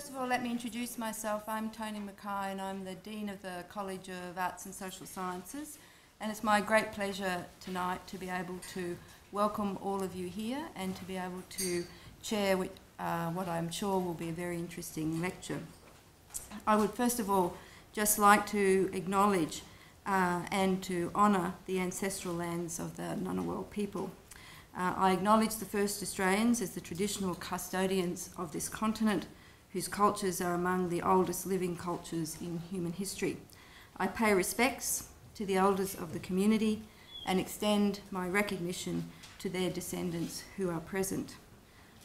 First of all, let me introduce myself. I'm Toni Makkai and I'm the Dean of the College of Arts and Social Sciences. And it's my great pleasure tonight to be able to welcome all of you here and to be able to chair with, uh, what I'm sure will be a very interesting lecture. I would first of all just like to acknowledge uh, and to honour the ancestral lands of the Ngunnawal people. Uh, I acknowledge the first Australians as the traditional custodians of this continent whose cultures are among the oldest living cultures in human history. I pay respects to the elders of the community and extend my recognition to their descendants who are present.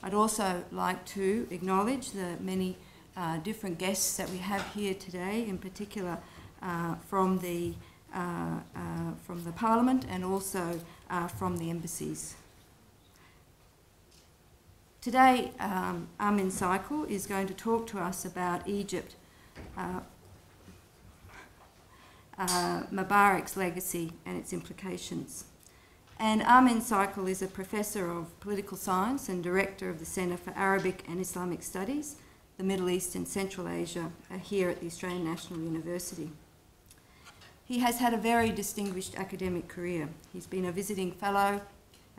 I'd also like to acknowledge the many uh, different guests that we have here today, in particular uh, from, the, uh, uh from the Parliament and also uh, from the embassies Today, um, Amin Saikal is going to talk to us about Egypt, uh, uh, Mubarak's legacy and its implications. And Amin Saikal is a professor of political science and director of the Centre for Arabic and Islamic Studies, the Middle East and Central Asia, uh, here at the Australian National University. He has had a very distinguished academic career. He's been a visiting fellow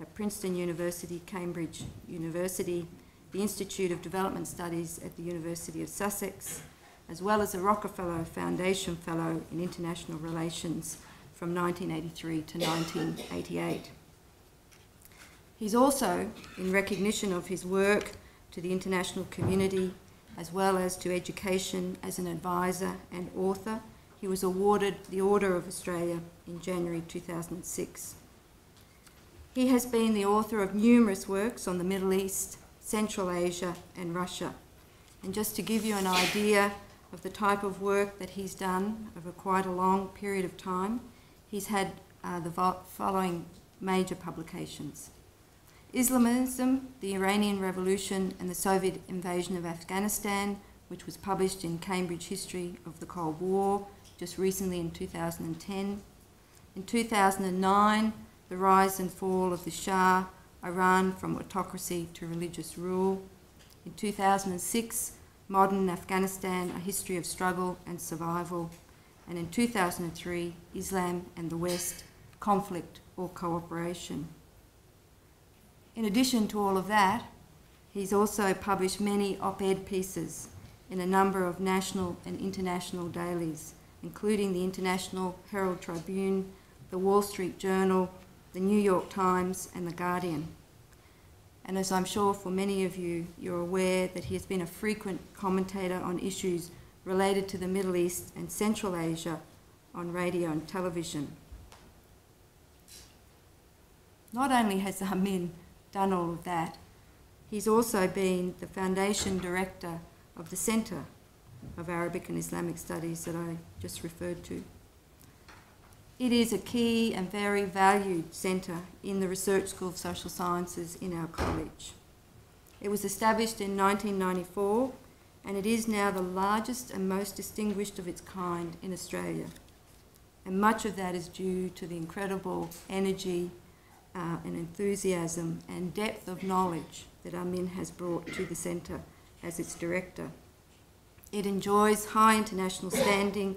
at Princeton University, Cambridge University, the Institute of Development Studies at the University of Sussex, as well as a Rockefeller Foundation Fellow in International Relations from 1983 to 1988. He's also, in recognition of his work to the international community as well as to education as an advisor and author, he was awarded the Order of Australia in January 2006. He has been the author of numerous works on the Middle East, Central Asia, and Russia. And just to give you an idea of the type of work that he's done over quite a long period of time, he's had uh, the following major publications Islamism, the Iranian Revolution, and the Soviet invasion of Afghanistan, which was published in Cambridge History of the Cold War just recently in 2010. In 2009, the rise and fall of the Shah, Iran from autocracy to religious rule. In 2006, Modern Afghanistan, A History of Struggle and Survival. And in 2003, Islam and the West, Conflict or Cooperation. In addition to all of that, he's also published many op-ed pieces in a number of national and international dailies, including the International Herald Tribune, the Wall Street Journal, the New York Times, and The Guardian. And as I'm sure for many of you, you're aware that he has been a frequent commentator on issues related to the Middle East and Central Asia on radio and television. Not only has Amin done all of that, he's also been the foundation director of the Centre of Arabic and Islamic Studies that I just referred to. It is a key and very valued centre in the Research School of Social Sciences in our college. It was established in 1994 and it is now the largest and most distinguished of its kind in Australia. And much of that is due to the incredible energy uh, and enthusiasm and depth of knowledge that Amin has brought to the centre as its director. It enjoys high international standing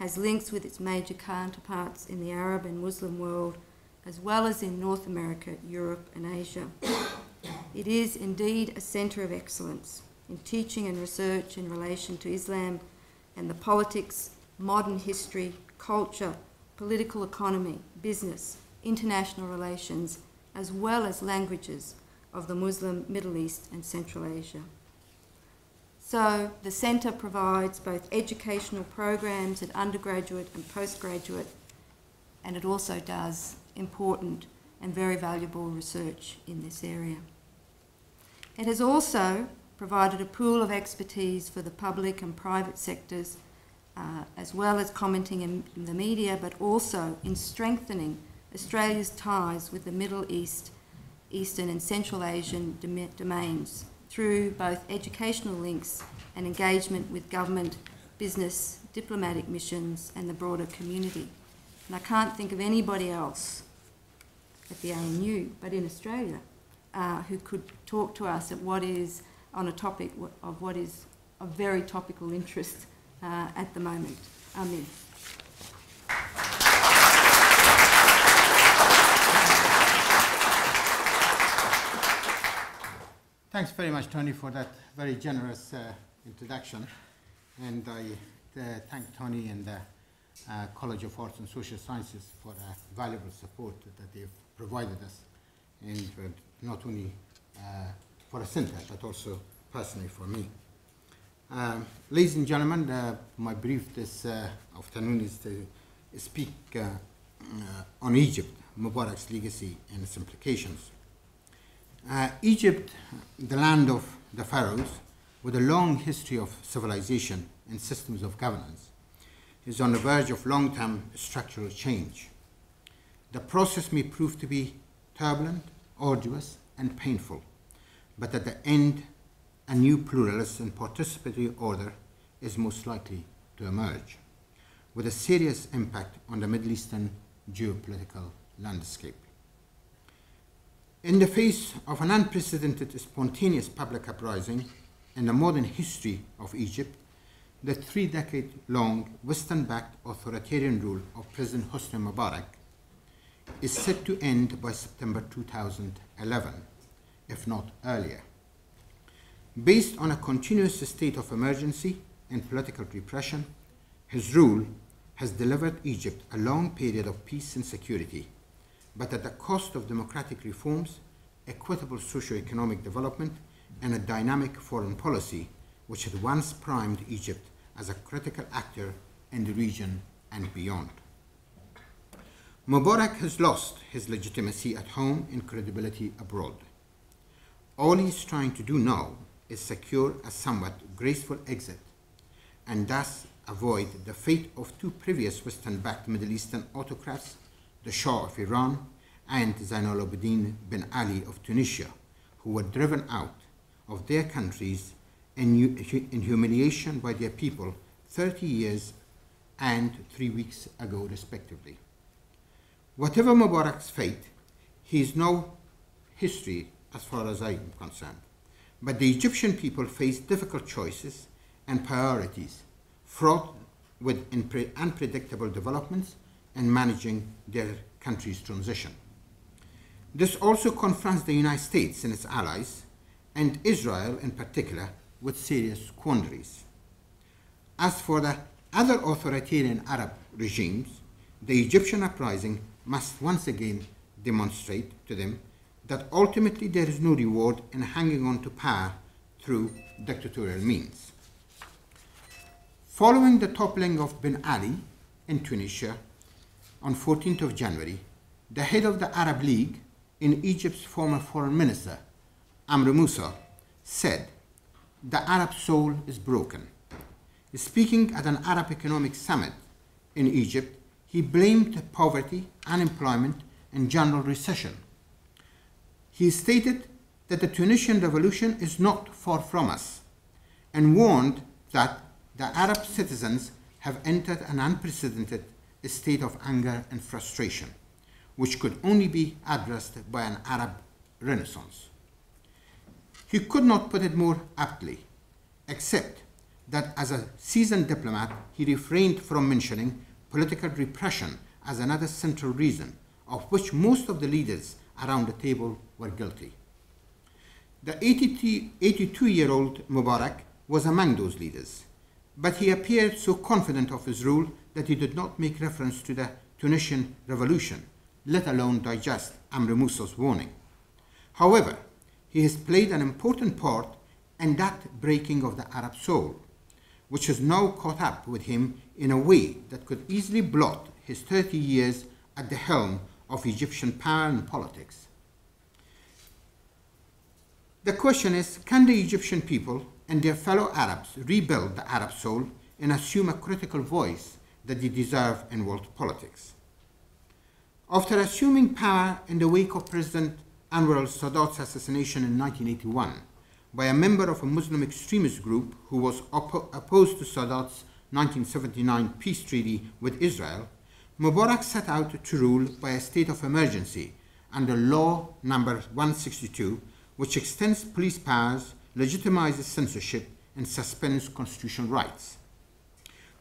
has links with its major counterparts in the Arab and Muslim world, as well as in North America, Europe, and Asia. It is indeed a centre of excellence in teaching and research in relation to Islam and the politics, modern history, culture, political economy, business, international relations, as well as languages of the Muslim Middle East and Central Asia. So the centre provides both educational programs at undergraduate and postgraduate, and it also does important and very valuable research in this area. It has also provided a pool of expertise for the public and private sectors, uh, as well as commenting in, in the media, but also in strengthening Australia's ties with the Middle East, Eastern and Central Asian domains through both educational links and engagement with government, business, diplomatic missions, and the broader community. And I can't think of anybody else at the ANU, but in Australia, uh, who could talk to us at what is on a topic of what is of very topical interest uh, at the moment. Amin. Thanks very much, Toni, for that very generous uh, introduction. And I uh, thank Toni and the uh, College of Arts and Social Sciences for the valuable support that they've provided us, and uh, not only uh, for the center, but also personally for me. Um, ladies and gentlemen, uh, my brief this afternoon is to speak on Egypt, Mubarak's legacy and its implications. Uh, Egypt, the land of the pharaohs, with a long history of civilization and systems of governance, is on the verge of long term structural change. The process may prove to be turbulent, arduous, and painful, but at the end, a new pluralist and participatory order is most likely to emerge, with a serious impact on the Middle Eastern geopolitical landscape. In the face of an unprecedented spontaneous public uprising in the modern history of Egypt, the three decade long Western backed authoritarian rule of President Hosni Mubarak is set to end by September 2011, if not earlier. Based on a continuous state of emergency and political repression, his rule has delivered Egypt a long period of peace and security but at the cost of democratic reforms, equitable socio-economic development, and a dynamic foreign policy which had once primed Egypt as a critical actor in the region and beyond. Mubarak has lost his legitimacy at home and credibility abroad. All he is trying to do now is secure a somewhat graceful exit and thus avoid the fate of two previous Western backed Middle Eastern autocrats the Shah of Iran, and Zainal Abidin bin Ali of Tunisia, who were driven out of their countries in, in humiliation by their people 30 years and three weeks ago, respectively. Whatever Mubarak's fate, he is no history as far as I am concerned. But the Egyptian people face difficult choices and priorities fraught with unpredictable developments and managing their country's transition. This also confronts the United States and its allies, and Israel in particular, with serious quandaries. As for the other authoritarian Arab regimes, the Egyptian uprising must once again demonstrate to them that ultimately there is no reward in hanging on to power through dictatorial means. Following the toppling of Ben Ali in Tunisia on 14th of January, the head of the Arab League in Egypt's former foreign minister, Amr Moussa, said, the Arab soul is broken. Speaking at an Arab economic summit in Egypt, he blamed poverty, unemployment, and general recession. He stated that the Tunisian revolution is not far from us and warned that the Arab citizens have entered an unprecedented a state of anger and frustration, which could only be addressed by an Arab renaissance. He could not put it more aptly, except that as a seasoned diplomat, he refrained from mentioning political repression as another central reason, of which most of the leaders around the table were guilty. The 82 year old Mubarak was among those leaders, but he appeared so confident of his rule that he did not make reference to the Tunisian revolution, let alone digest Amr Moussa's warning. However, he has played an important part in that breaking of the Arab soul, which has now caught up with him in a way that could easily blot his 30 years at the helm of Egyptian power and politics. The question is can the Egyptian people and their fellow Arabs rebuild the Arab soul and assume a critical voice that they deserve in world politics. After assuming power in the wake of President Anwar al-Sadat's assassination in 1981 by a member of a Muslim extremist group who was oppo opposed to Sadat's 1979 peace treaty with Israel, Mubarak set out to rule by a state of emergency under Law Number 162, which extends police powers, legitimizes censorship, and suspends constitutional rights.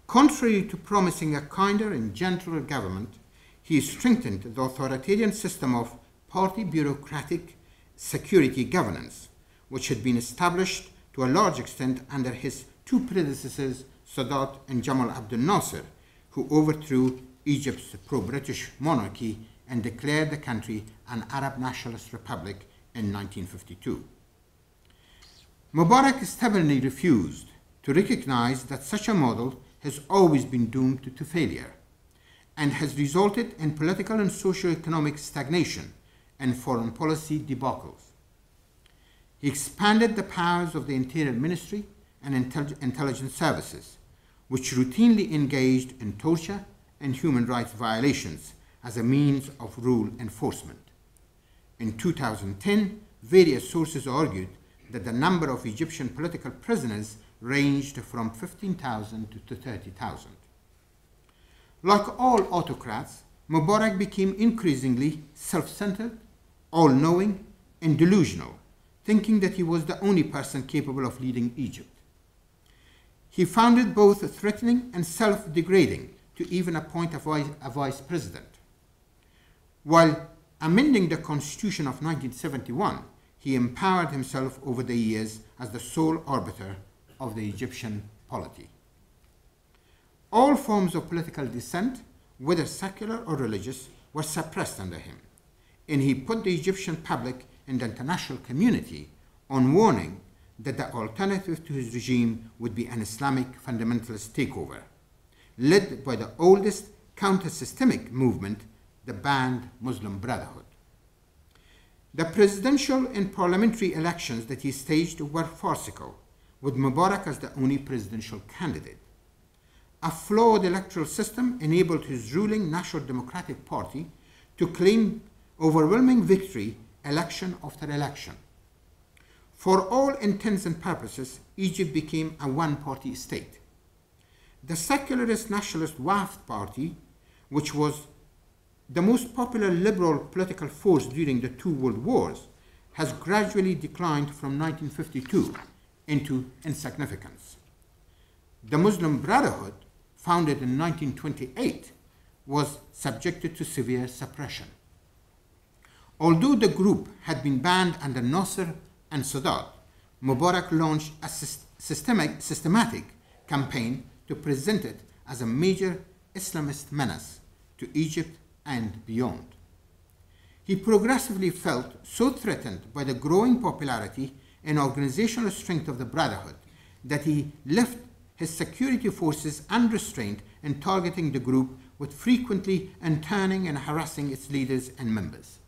Contrary to promising a kinder and gentler government, he strengthened the authoritarian system of party bureaucratic security governance, which had been established to a large extent under his two predecessors, Sadat and Jamal Abdel Nasser, who overthrew Egypt's pro British monarchy and declared the country an Arab nationalist republic in 1952. Mubarak stubbornly refused to recognize that such a model has always been doomed to failure and has resulted in political and socio-economic stagnation and foreign policy debacles. He expanded the powers of the Interior Ministry and intelligence services, which routinely engaged in torture and human rights violations as a means of rule enforcement. In 2010, various sources argued that the number of Egyptian political prisoners ranged from 15,000 to 30,000. Like all autocrats, Mubarak became increasingly self centered, all knowing, and delusional, thinking that he was the only person capable of leading Egypt. He found it both threatening and self degrading to even appoint a vice, a vice president. While amending the Constitution of 1971, he empowered himself over the years as the sole arbiter of the Egyptian polity. All forms of political dissent, whether secular or religious, were suppressed under him, and he put the Egyptian public and the international community on warning that the alternative to his regime would be an Islamic fundamentalist takeover, led by the oldest counter systemic movement, the banned Muslim Brotherhood. The presidential and parliamentary elections that he staged were farcical, with Mubarak as the only presidential candidate. A flawed electoral system enabled his ruling National Democratic Party to claim overwhelming victory election after election. For all intents and purposes, Egypt became a one party state. The secularist nationalist Wafd Party, which was the most popular liberal political force during the two world wars, has gradually declined from 1952 into insignificance. The Muslim Brotherhood, founded in 1928, was subjected to severe suppression. Although the group had been banned under Nasser and Sadat, Mubarak launched a systemic, systematic campaign to present it as a major Islamist menace to Egypt and beyond. He progressively felt so threatened by the growing popularity and organizational strength of the Brotherhood that he left his security forces unrestrained in targeting the group with frequently interning and harassing its leaders and members.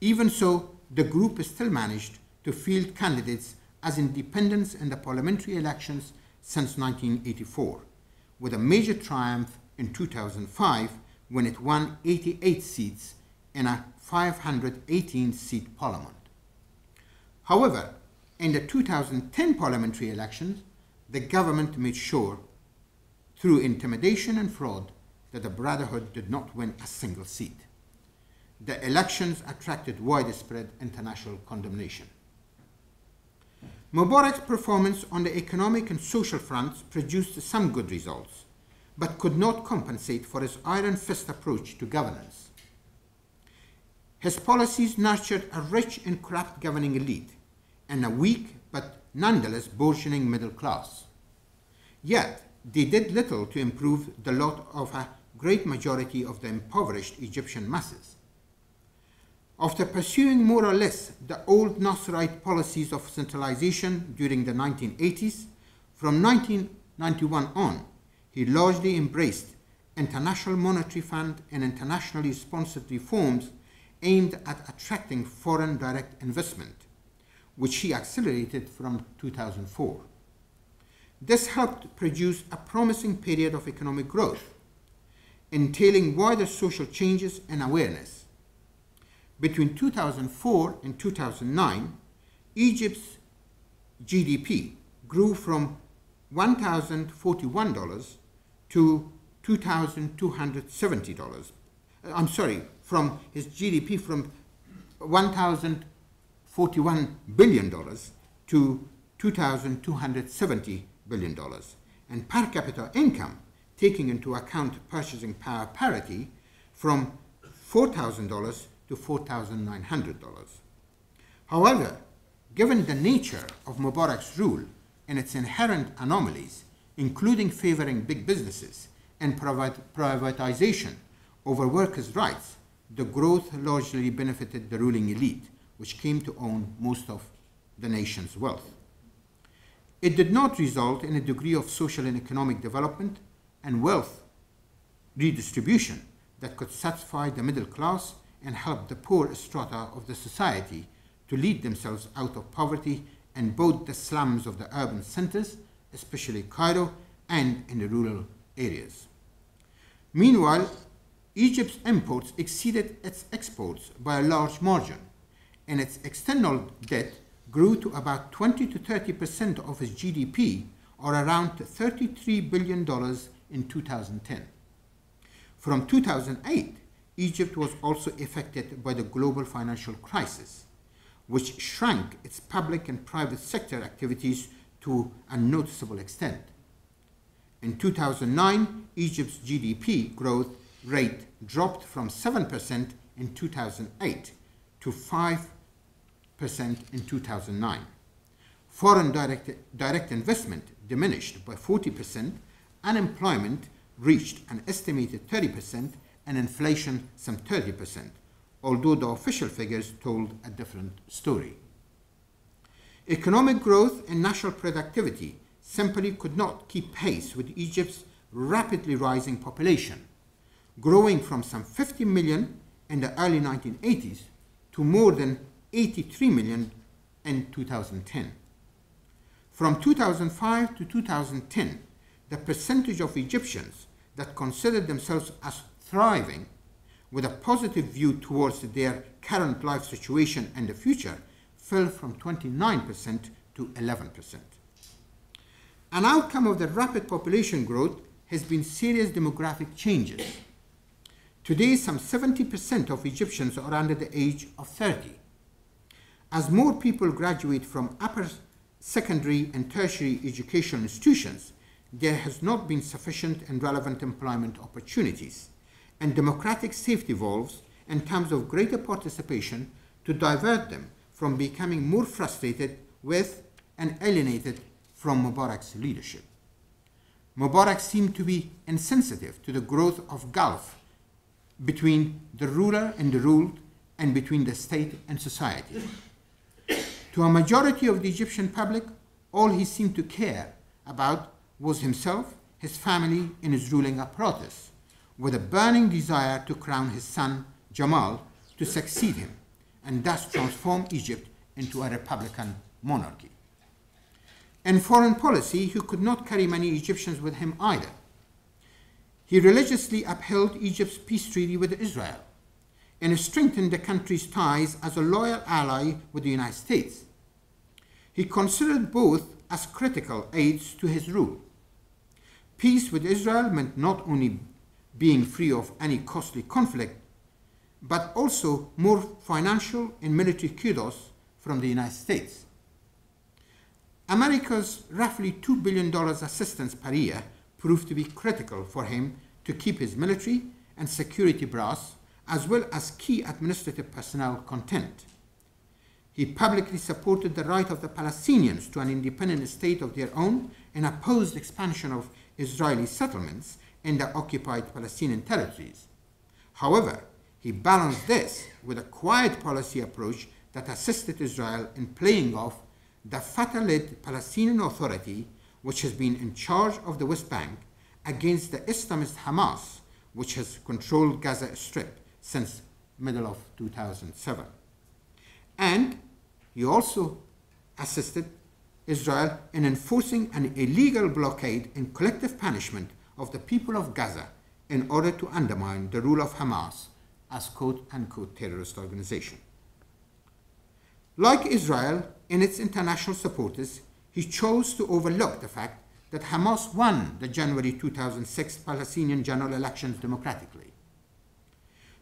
Even so, the group has still managed to field candidates as independents in the parliamentary elections since 1984, with a major triumph in 2005 when it won 88 seats in a 518 seat parliament. However, in the 2010 parliamentary elections, the government made sure, through intimidation and fraud, that the Brotherhood did not win a single seat. The elections attracted widespread international condemnation. Mubarak's performance on the economic and social fronts produced some good results, but could not compensate for his iron fist approach to governance. His policies nurtured a rich and corrupt governing elite and a weak but nonetheless burgeoning middle class. Yet, they did little to improve the lot of a great majority of the impoverished Egyptian masses. After pursuing more or less the old Nasserite policies of centralization during the 1980s, from 1991 on, he largely embraced International Monetary Fund and internationally sponsored reforms aimed at attracting foreign direct investment, which he accelerated from 2004. This helped produce a promising period of economic growth, entailing wider social changes and awareness. Between 2004 and 2009, Egypt's GDP grew from $1,041 to $2,270. I'm sorry, from his GDP from $1,041 billion to $2,270 billion, and per capita income, taking into account purchasing power parity, from $4,000 to $4,900. However, given the nature of Mubarak's rule and its inherent anomalies, including favoring big businesses and privatization over workers' rights, the growth largely benefited the ruling elite, which came to own most of the nation's wealth. It did not result in a degree of social and economic development and wealth redistribution that could satisfy the middle class and help the poor strata of the society to lead themselves out of poverty in both the slums of the urban centers, especially Cairo, and in the rural areas. Meanwhile, Egypt's imports exceeded its exports by a large margin, and its external debt grew to about 20 to 30 percent of its GDP, or around $33 billion in 2010. From 2008, Egypt was also affected by the global financial crisis, which shrank its public and private sector activities to a noticeable extent. In 2009, Egypt's GDP growth rate dropped from 7% in 2008 to 5% in 2009. Foreign direct, direct investment diminished by 40%, unemployment reached an estimated 30%, and inflation some 30%, although the official figures told a different story. Economic growth and national productivity simply could not keep pace with Egypt's rapidly rising population, growing from some 50 million in the early 1980s to more than 83 million in 2010. From 2005 to 2010, the percentage of Egyptians that considered themselves as thriving with a positive view towards their current life situation and the future fell from 29% to 11%. An outcome of the rapid population growth has been serious demographic changes. Today, some 70% of Egyptians are under the age of 30. As more people graduate from upper secondary and tertiary educational institutions, there has not been sufficient and relevant employment opportunities, and democratic safety valves in terms of greater participation to divert them from becoming more frustrated with and alienated from Mubarak's leadership. Mubarak seemed to be insensitive to the growth of gulf between the ruler and the ruled and between the state and society. To a majority of the Egyptian public, all he seemed to care about was himself, his family, and his ruling apparatus, with a burning desire to crown his son, Jamal, to succeed him, and thus transform Egypt into a republican monarchy. In foreign policy, he could not carry many Egyptians with him either. He religiously upheld Egypt's peace treaty with Israel and strengthened the country's ties as a loyal ally with the United States. He considered both as critical aids to his rule. Peace with Israel meant not only being free of any costly conflict, but also more financial and military kudos from the United States. America's roughly $2 billion assistance per year proved to be critical for him to keep his military and security brass, as well as key administrative personnel content. He publicly supported the right of the Palestinians to an independent state of their own and opposed expansion of Israeli settlements in the occupied Palestinian territories. However, he balanced this with a quiet policy approach that assisted Israel in playing off the Fatah-led Palestinian Authority, which has been in charge of the West Bank, against the Islamist Hamas, which has controlled Gaza Strip since middle of 2007. And he also assisted Israel in enforcing an illegal blockade and collective punishment of the people of Gaza in order to undermine the rule of Hamas as quote unquote terrorist organization. Like Israel and its international supporters, he chose to overlook the fact that Hamas won the January 2006 Palestinian general elections democratically.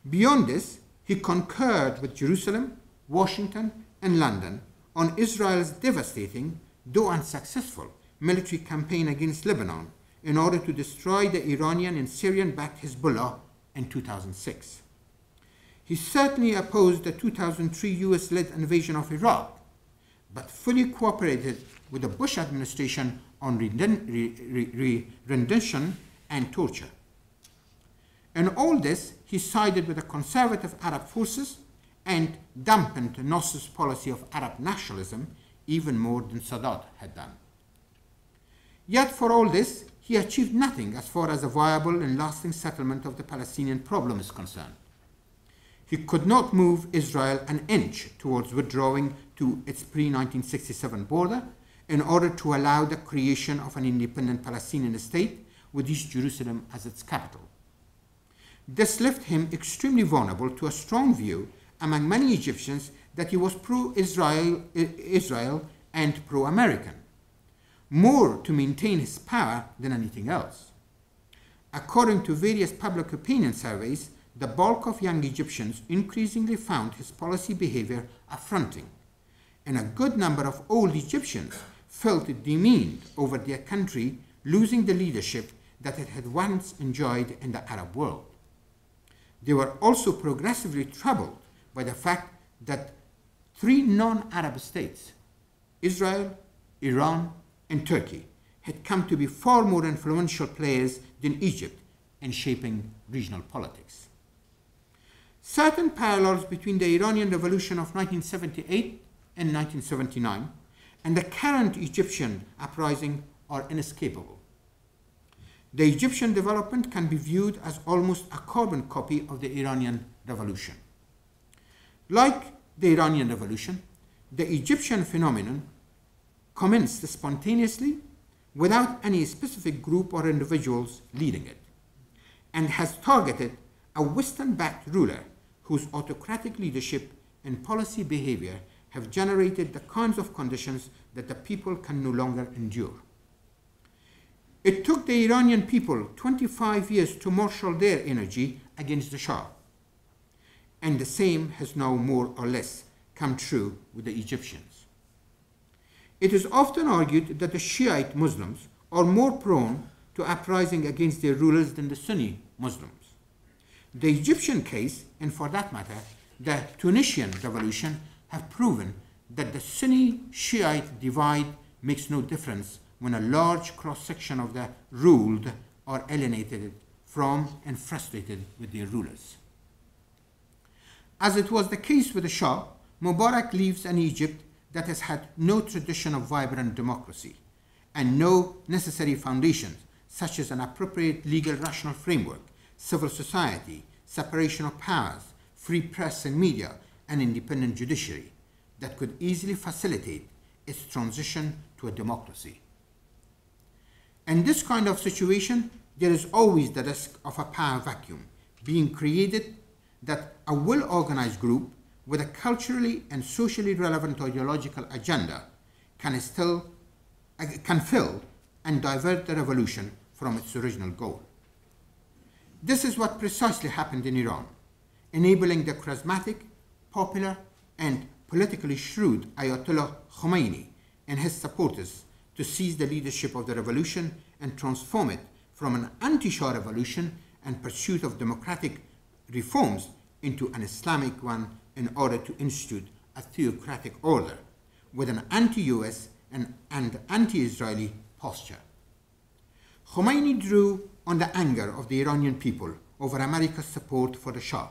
Beyond this, he concurred with Jerusalem, Washington, and London on Israel's devastating though unsuccessful, military campaign against Lebanon in order to destroy the Iranian and Syrian backed Hezbollah in 2006. He certainly opposed the 2003 US led invasion of Iraq, but fully cooperated with the Bush administration on rendition and torture. In all this, he sided with the conservative Arab forces and dampened Nasser's policy of Arab nationalism even more than Sadat had done. Yet for all this, he achieved nothing as far as a viable and lasting settlement of the Palestinian problem is concerned. He could not move Israel an inch towards withdrawing to its pre 1967 border in order to allow the creation of an independent Palestinian state with East Jerusalem as its capital. This left him extremely vulnerable to a strong view among many Egyptians that he was pro Israel, and pro American more to maintain his power than anything else. According to various public opinion surveys, the bulk of young Egyptians increasingly found his policy behavior affronting, and a good number of old Egyptians felt demeaned over their country losing the leadership that it had once enjoyed in the Arab world. They were also progressively troubled by the fact that three non Arab states, Israel, Iran, and Turkey had come to be far more influential players than Egypt in shaping regional politics. Certain parallels between the Iranian Revolution of 1978 and 1979 and the current Egyptian uprising are inescapable. The Egyptian development can be viewed as almost a carbon copy of the Iranian Revolution. Like the Iranian Revolution, the Egyptian phenomenon commenced spontaneously without any specific group or individuals leading it, and has targeted a Western backed ruler whose autocratic leadership and policy behavior have generated the kinds of conditions that the people can no longer endure. It took the Iranian people 25 years to marshal their energy against the Shah, and the same has now more or less come true with the Egyptians. It is often argued that the Shiite Muslims are more prone to uprising against their rulers than the Sunni Muslims. The Egyptian case, and for that matter, the Tunisian revolution, have proven that the Sunni Shiite divide makes no difference when a large cross section of the ruled are alienated from and frustrated with their rulers. As it was the case with the Shah, Mubarak leaves an Egypt that has had no tradition of vibrant democracy and no necessary foundations, such as an appropriate legal rational framework, civil society, separation of powers, free press and media, and independent judiciary that could easily facilitate its transition to a democracy. In this kind of situation, there is always the risk of a power vacuum being created that a well organized group with a culturally and socially relevant ideological agenda can still can fill and divert the revolution from its original goal. This is what precisely happened in Iran, enabling the charismatic, popular, and politically shrewd Ayatollah Khomeini and his supporters to seize the leadership of the revolution and transform it from an anti-Shah revolution and pursuit of democratic reforms into an Islamic one in order to institute a theocratic order with an anti-US and, and anti-Israeli posture. Khomeini drew on the anger of the Iranian people over America's support for the Shah,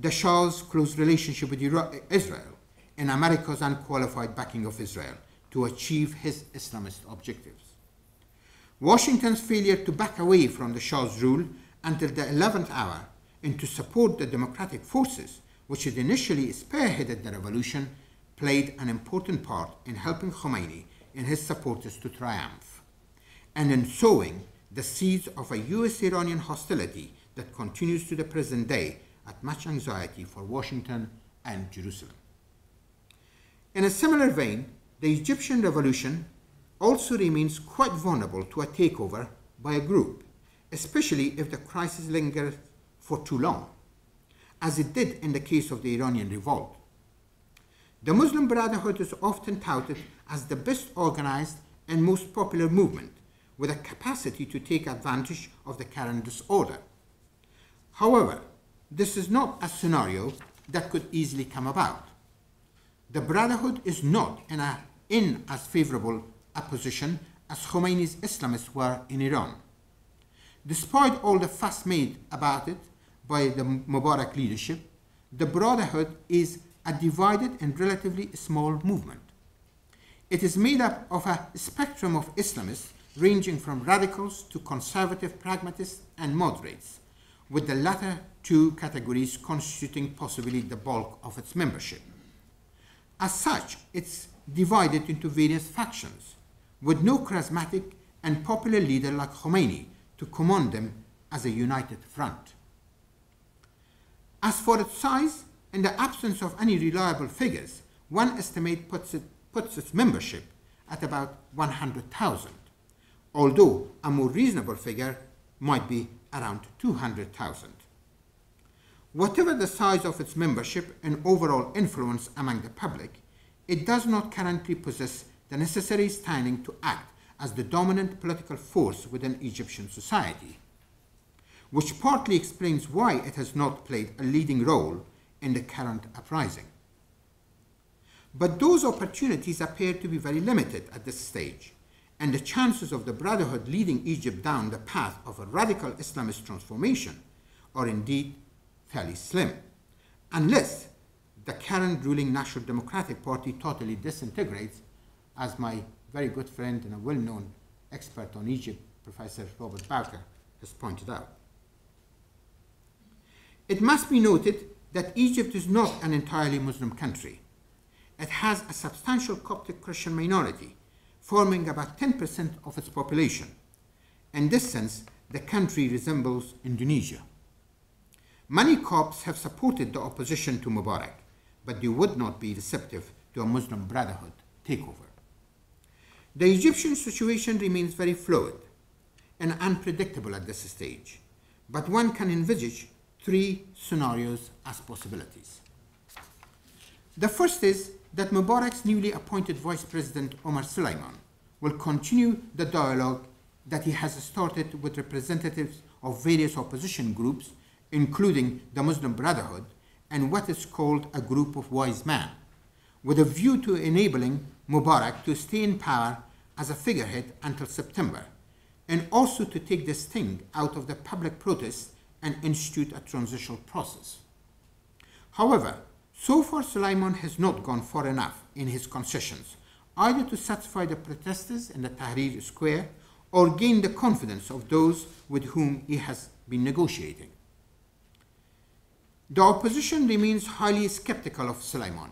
the Shah's close relationship with Israel, and America's unqualified backing of Israel to achieve his Islamist objectives. Washington's failure to back away from the Shah's rule until the 11th hour and to support the democratic forces which had initially spearheaded the revolution, played an important part in helping Khomeini and his supporters to triumph, and in sowing the seeds of a US Iranian hostility that continues to the present day at much anxiety for Washington and Jerusalem. In a similar vein, the Egyptian revolution also remains quite vulnerable to a takeover by a group, especially if the crisis lingers for too long as it did in the case of the Iranian revolt. The Muslim Brotherhood is often touted as the best organized and most popular movement with a capacity to take advantage of the current disorder. However, this is not a scenario that could easily come about. The Brotherhood is not in, a, in as favorable a position as Khomeini's Islamists were in Iran. Despite all the fuss made about it by the Mubarak leadership, the Brotherhood is a divided and relatively small movement. It is made up of a spectrum of Islamists ranging from radicals to conservative pragmatists and moderates, with the latter two categories constituting possibly the bulk of its membership. As such, it's divided into various factions, with no charismatic and popular leader like Khomeini to command them as a united front. As for its size, in the absence of any reliable figures, one estimate puts, it, puts its membership at about 100,000, although a more reasonable figure might be around 200,000. Whatever the size of its membership and overall influence among the public, it does not currently possess the necessary standing to act as the dominant political force within Egyptian society, which partly explains why it has not played a leading role in the current uprising. But those opportunities appear to be very limited at this stage, and the chances of the Brotherhood leading Egypt down the path of a radical Islamist transformation are indeed fairly slim, unless the current ruling National Democratic Party totally disintegrates, as my very good friend and a well-known expert on Egypt, Professor Robert Bowker, has pointed out. It must be noted that Egypt is not an entirely Muslim country. It has a substantial Coptic Christian minority, forming about 10% of its population. In this sense, the country resembles Indonesia. Many Copts have supported the opposition to Mubarak, but they would not be receptive to a Muslim Brotherhood takeover. The Egyptian situation remains very fluid and unpredictable at this stage, but one can envisage three scenarios as possibilities. The first is that Mubarak's newly appointed Vice President Omar Suleiman will continue the dialogue that he has started with representatives of various opposition groups, including the Muslim Brotherhood and what is called a group of wise men, with a view to enabling Mubarak to stay in power as a figurehead until September, and also to take the sting out of the public protests and institute a transitional process. However, so far Suleiman has not gone far enough in his concessions, either to satisfy the protesters in the Tahrir Square or gain the confidence of those with whom he has been negotiating. The opposition remains highly skeptical of Suleiman,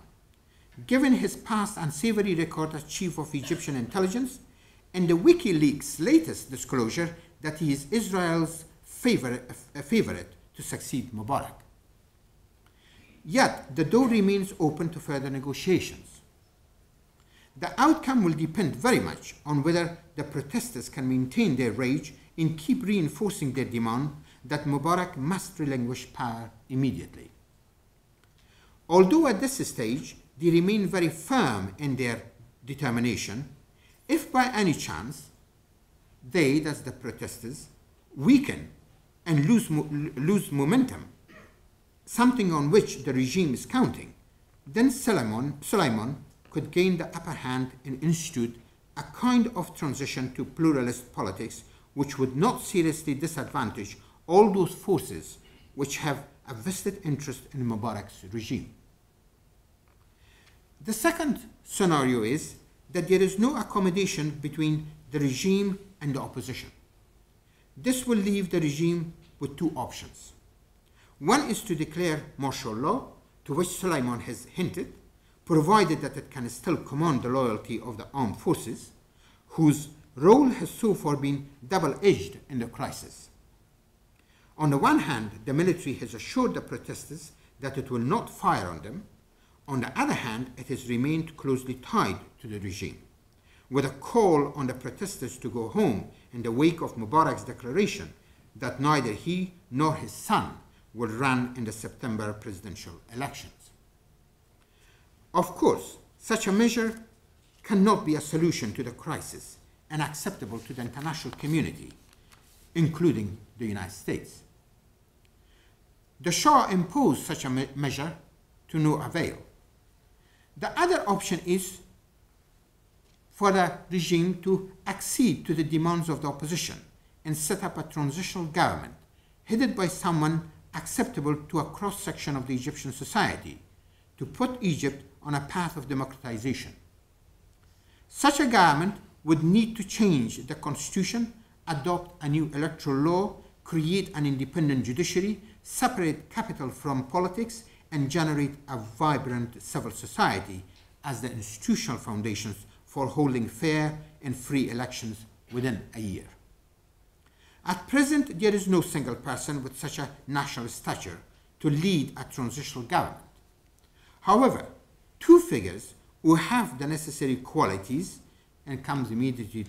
given his past unsavory record as chief of Egyptian intelligence and the WikiLeaks' latest disclosure that he is Israel's favorite, uh, favorite to succeed Mubarak. Yet, the door remains open to further negotiations. The outcome will depend very much on whether the protesters can maintain their rage and keep reinforcing their demand that Mubarak must relinquish power immediately. Although at this stage they remain very firm in their determination, if by any chance they, that's the protesters, weaken and lose, lose momentum, something on which the regime is counting, then Suleiman, Suleiman could gain the upper hand and institute a kind of transition to pluralist politics which would not seriously disadvantage all those forces which have a vested interest in Mubarak's regime. The second scenario is that there is no accommodation between the regime and the opposition. This will leave the regime with two options. One is to declare martial law, to which Suleiman has hinted, provided that it can still command the loyalty of the armed forces, whose role has so far been double edged in the crisis. On the one hand, the military has assured the protesters that it will not fire on them. On the other hand, it has remained closely tied to the regime, with a call on the protesters to go home in the wake of Mubarak's declaration that neither he nor his son will run in the September presidential elections. Of course, such a measure cannot be a solution to the crisis and acceptable to the international community, including the United States. The Shah imposed such a me measure to no avail. The other option is for the regime to accede to the demands of the opposition and set up a transitional government headed by someone acceptable to a cross section of the Egyptian society to put Egypt on a path of democratization. Such a government would need to change the constitution, adopt a new electoral law, create an independent judiciary, separate capital from politics, and generate a vibrant civil society as the institutional foundations for holding fair and free elections within a year. At present, there is no single person with such a national stature to lead a transitional government. However, two figures who have the necessary qualities, and comes immediately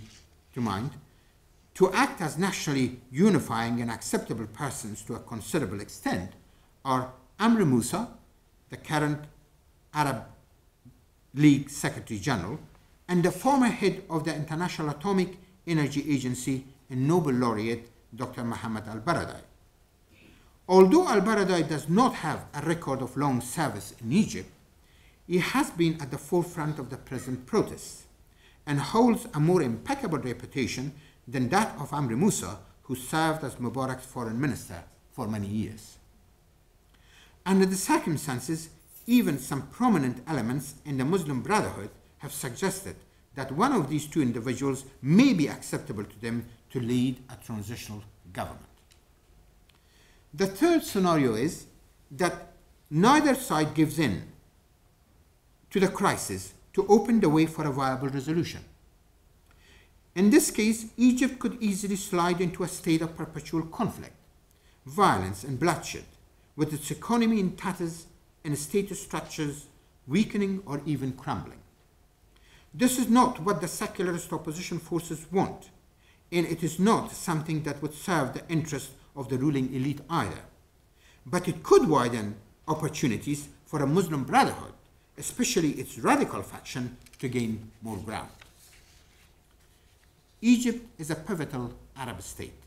to mind, to act as nationally unifying and acceptable persons to a considerable extent are Amr Musa, the current Arab League Secretary General, and the former head of the International Atomic Energy Agency and Nobel laureate Dr. Muhammad Al Baradei. Although Al Baradei does not have a record of long service in Egypt, he has been at the forefront of the present protests and holds a more impeccable reputation than that of Amr Musa, who served as Mubarak's foreign minister for many years. Under the circumstances, even some prominent elements in the Muslim Brotherhood have suggested that one of these two individuals may be acceptable to them to lead a transitional government. The third scenario is that neither side gives in to the crisis to open the way for a viable resolution. In this case, Egypt could easily slide into a state of perpetual conflict, violence, and bloodshed, with its economy in tatters and status structures weakening or even crumbling. This is not what the secularist opposition forces want, and it is not something that would serve the interests of the ruling elite either. But it could widen opportunities for a Muslim Brotherhood, especially its radical faction, to gain more ground. Egypt is a pivotal Arab state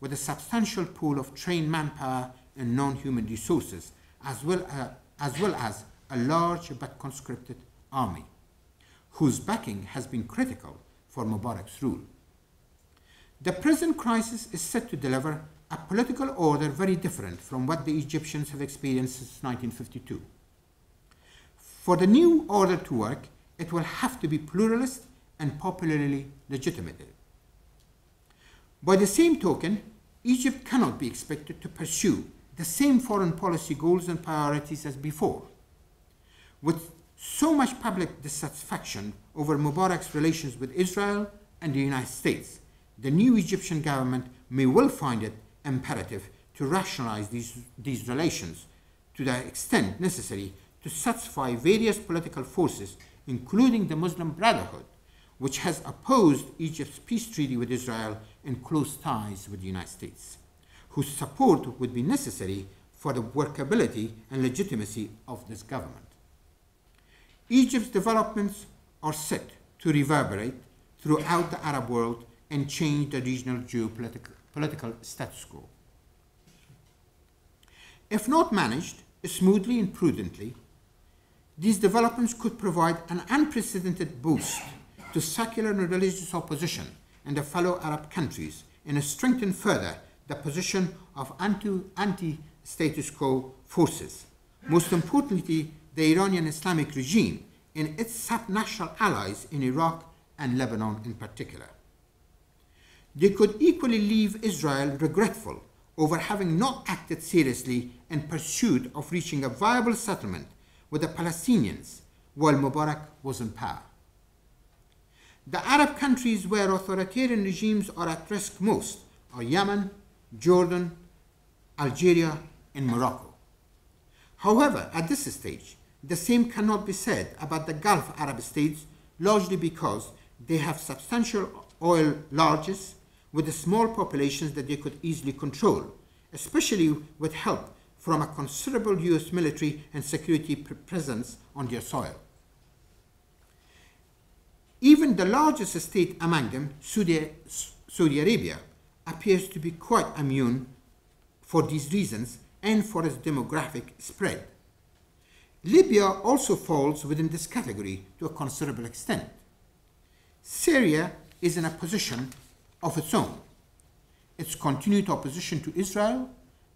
with a substantial pool of trained manpower and non-human resources, as well, as, uh, as well as a large but conscripted army, whose backing has been critical for Mubarak's rule. The present crisis is set to deliver a political order very different from what the Egyptians have experienced since 1952. For the new order to work, it will have to be pluralist and popularly legitimate. By the same token, Egypt cannot be expected to pursue the same foreign policy goals and priorities as before. With so much public dissatisfaction over Mubarak's relations with Israel and the United States, the new Egyptian government may well find it imperative to rationalize these, these relations to the extent necessary to satisfy various political forces, including the Muslim Brotherhood, which has opposed Egypt's peace treaty with Israel and close ties with the United States, whose support would be necessary for the workability and legitimacy of this government. Egypt's developments are set to reverberate throughout the Arab world and change the regional geopolitical political status quo. If not managed smoothly and prudently, these developments could provide an unprecedented boost to secular and religious opposition in the fellow Arab countries and strengthen further the position of anti-status quo forces. Most importantly, the Iranian Islamic regime and its sub-national allies in Iraq and Lebanon in particular. They could equally leave Israel regretful over having not acted seriously in pursuit of reaching a viable settlement with the Palestinians while Mubarak was in power. The Arab countries where authoritarian regimes are at risk most are Yemen, Jordan, Algeria, and Morocco. However, at this stage, the same cannot be said about the Gulf Arab states, largely because they have substantial oil largesse with small populations that they could easily control, especially with help from a considerable US military and security presence on their soil. Even the largest state among them, Saudi, Saudi Arabia, appears to be quite immune for these reasons and for its demographic spread. Libya also falls within this category to a considerable extent. Syria is in a position of its own. Its continued opposition to Israel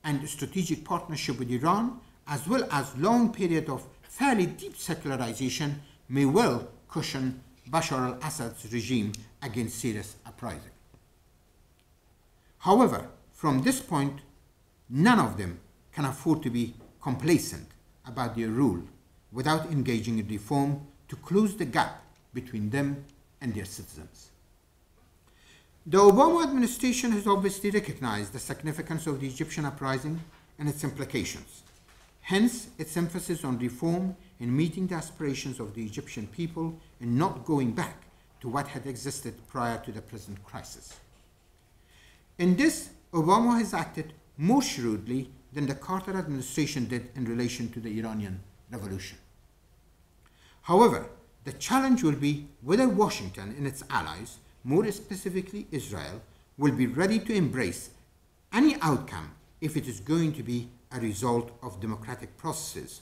and strategic partnership with Iran, as well as long period of fairly deep secularization, may well cushion Bashar al-Assad's regime against serious uprising. However, from this point, none of them can afford to be complacent about their rule without engaging in reform to close the gap between them and their citizens. The Obama administration has obviously recognized the significance of the Egyptian uprising and its implications. Hence, its emphasis on reform and meeting the aspirations of the Egyptian people and not going back to what had existed prior to the present crisis. In this, Obama has acted more shrewdly than the Carter administration did in relation to the Iranian Revolution. However, the challenge will be whether Washington and its allies, more specifically Israel, will be ready to embrace any outcome if it is going to be a result of democratic processes,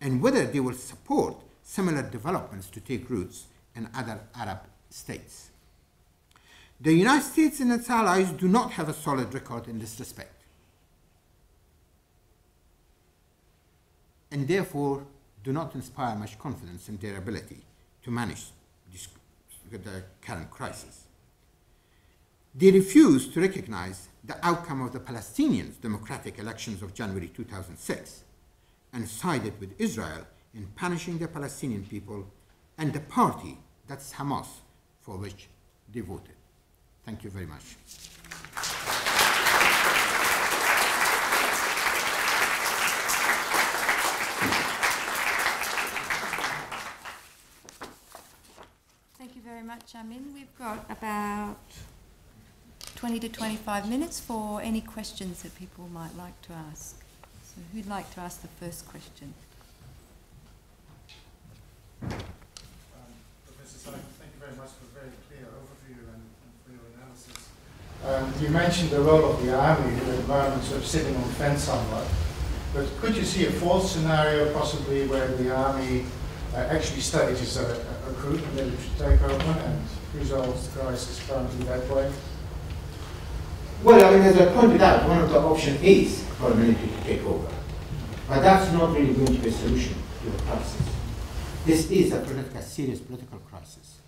and whether they will support similar developments to take roots in other Arab states. The United States and its allies do not have a solid record in this respect. And therefore, do not inspire much confidence in their ability to manage this, the current crisis. They refused to recognize the outcome of the Palestinians' democratic elections of January 2006 and sided with Israel in punishing the Palestinian people and the party, that's Hamas, for which they voted. Thank you very much. Thank you very much, Amin. We've got about 20 to 25 minutes for any questions that people might like to ask. So who'd like to ask the first question? Um, Professor Simon, thank you very much for a very clear overview and, and for your analysis. Um, you mentioned the role of the army at the moment sort of sitting on the fence somewhat. But could you see a fourth scenario possibly where the army uh, actually stages a, a coup and then take over and resolve the crisis currently that way? Well, I mean, as I pointed out, one of the options is for a military to take over. But that's not really going to be a solution to the crisis. This is a, political, serious political crisis.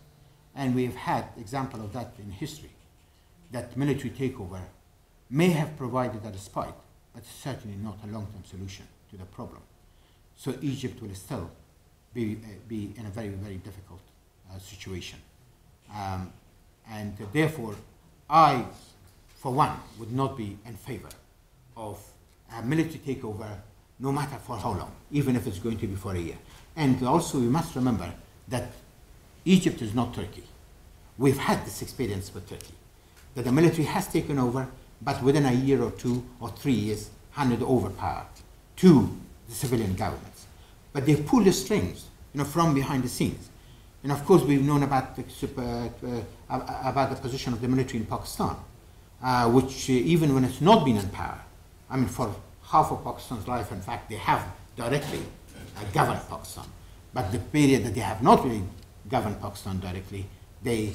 And we've had example of that in history, that military takeover may have provided a respite, but certainly not a long-term solution to the problem. So Egypt will still be, uh, be in a very, very difficult uh, situation. Um, and uh, therefore, I, for one, would not be in favor of a military takeover, no matter for how long, even if it's going to be for a year. And also, we must remember that Egypt is not Turkey. We've had this experience with Turkey, that the military has taken over, but within a year or two or three years, handed over power to the civilian governments. But they've pulled the strings, you know, from behind the scenes. And of course, we've known about the, uh, uh, about the position of the military in Pakistan, uh, which uh, even when it's not been in power, I mean, for half of Pakistan's life, in fact, they have directly uh, governed Pakistan. But the period that they have not really governed Pakistan directly, they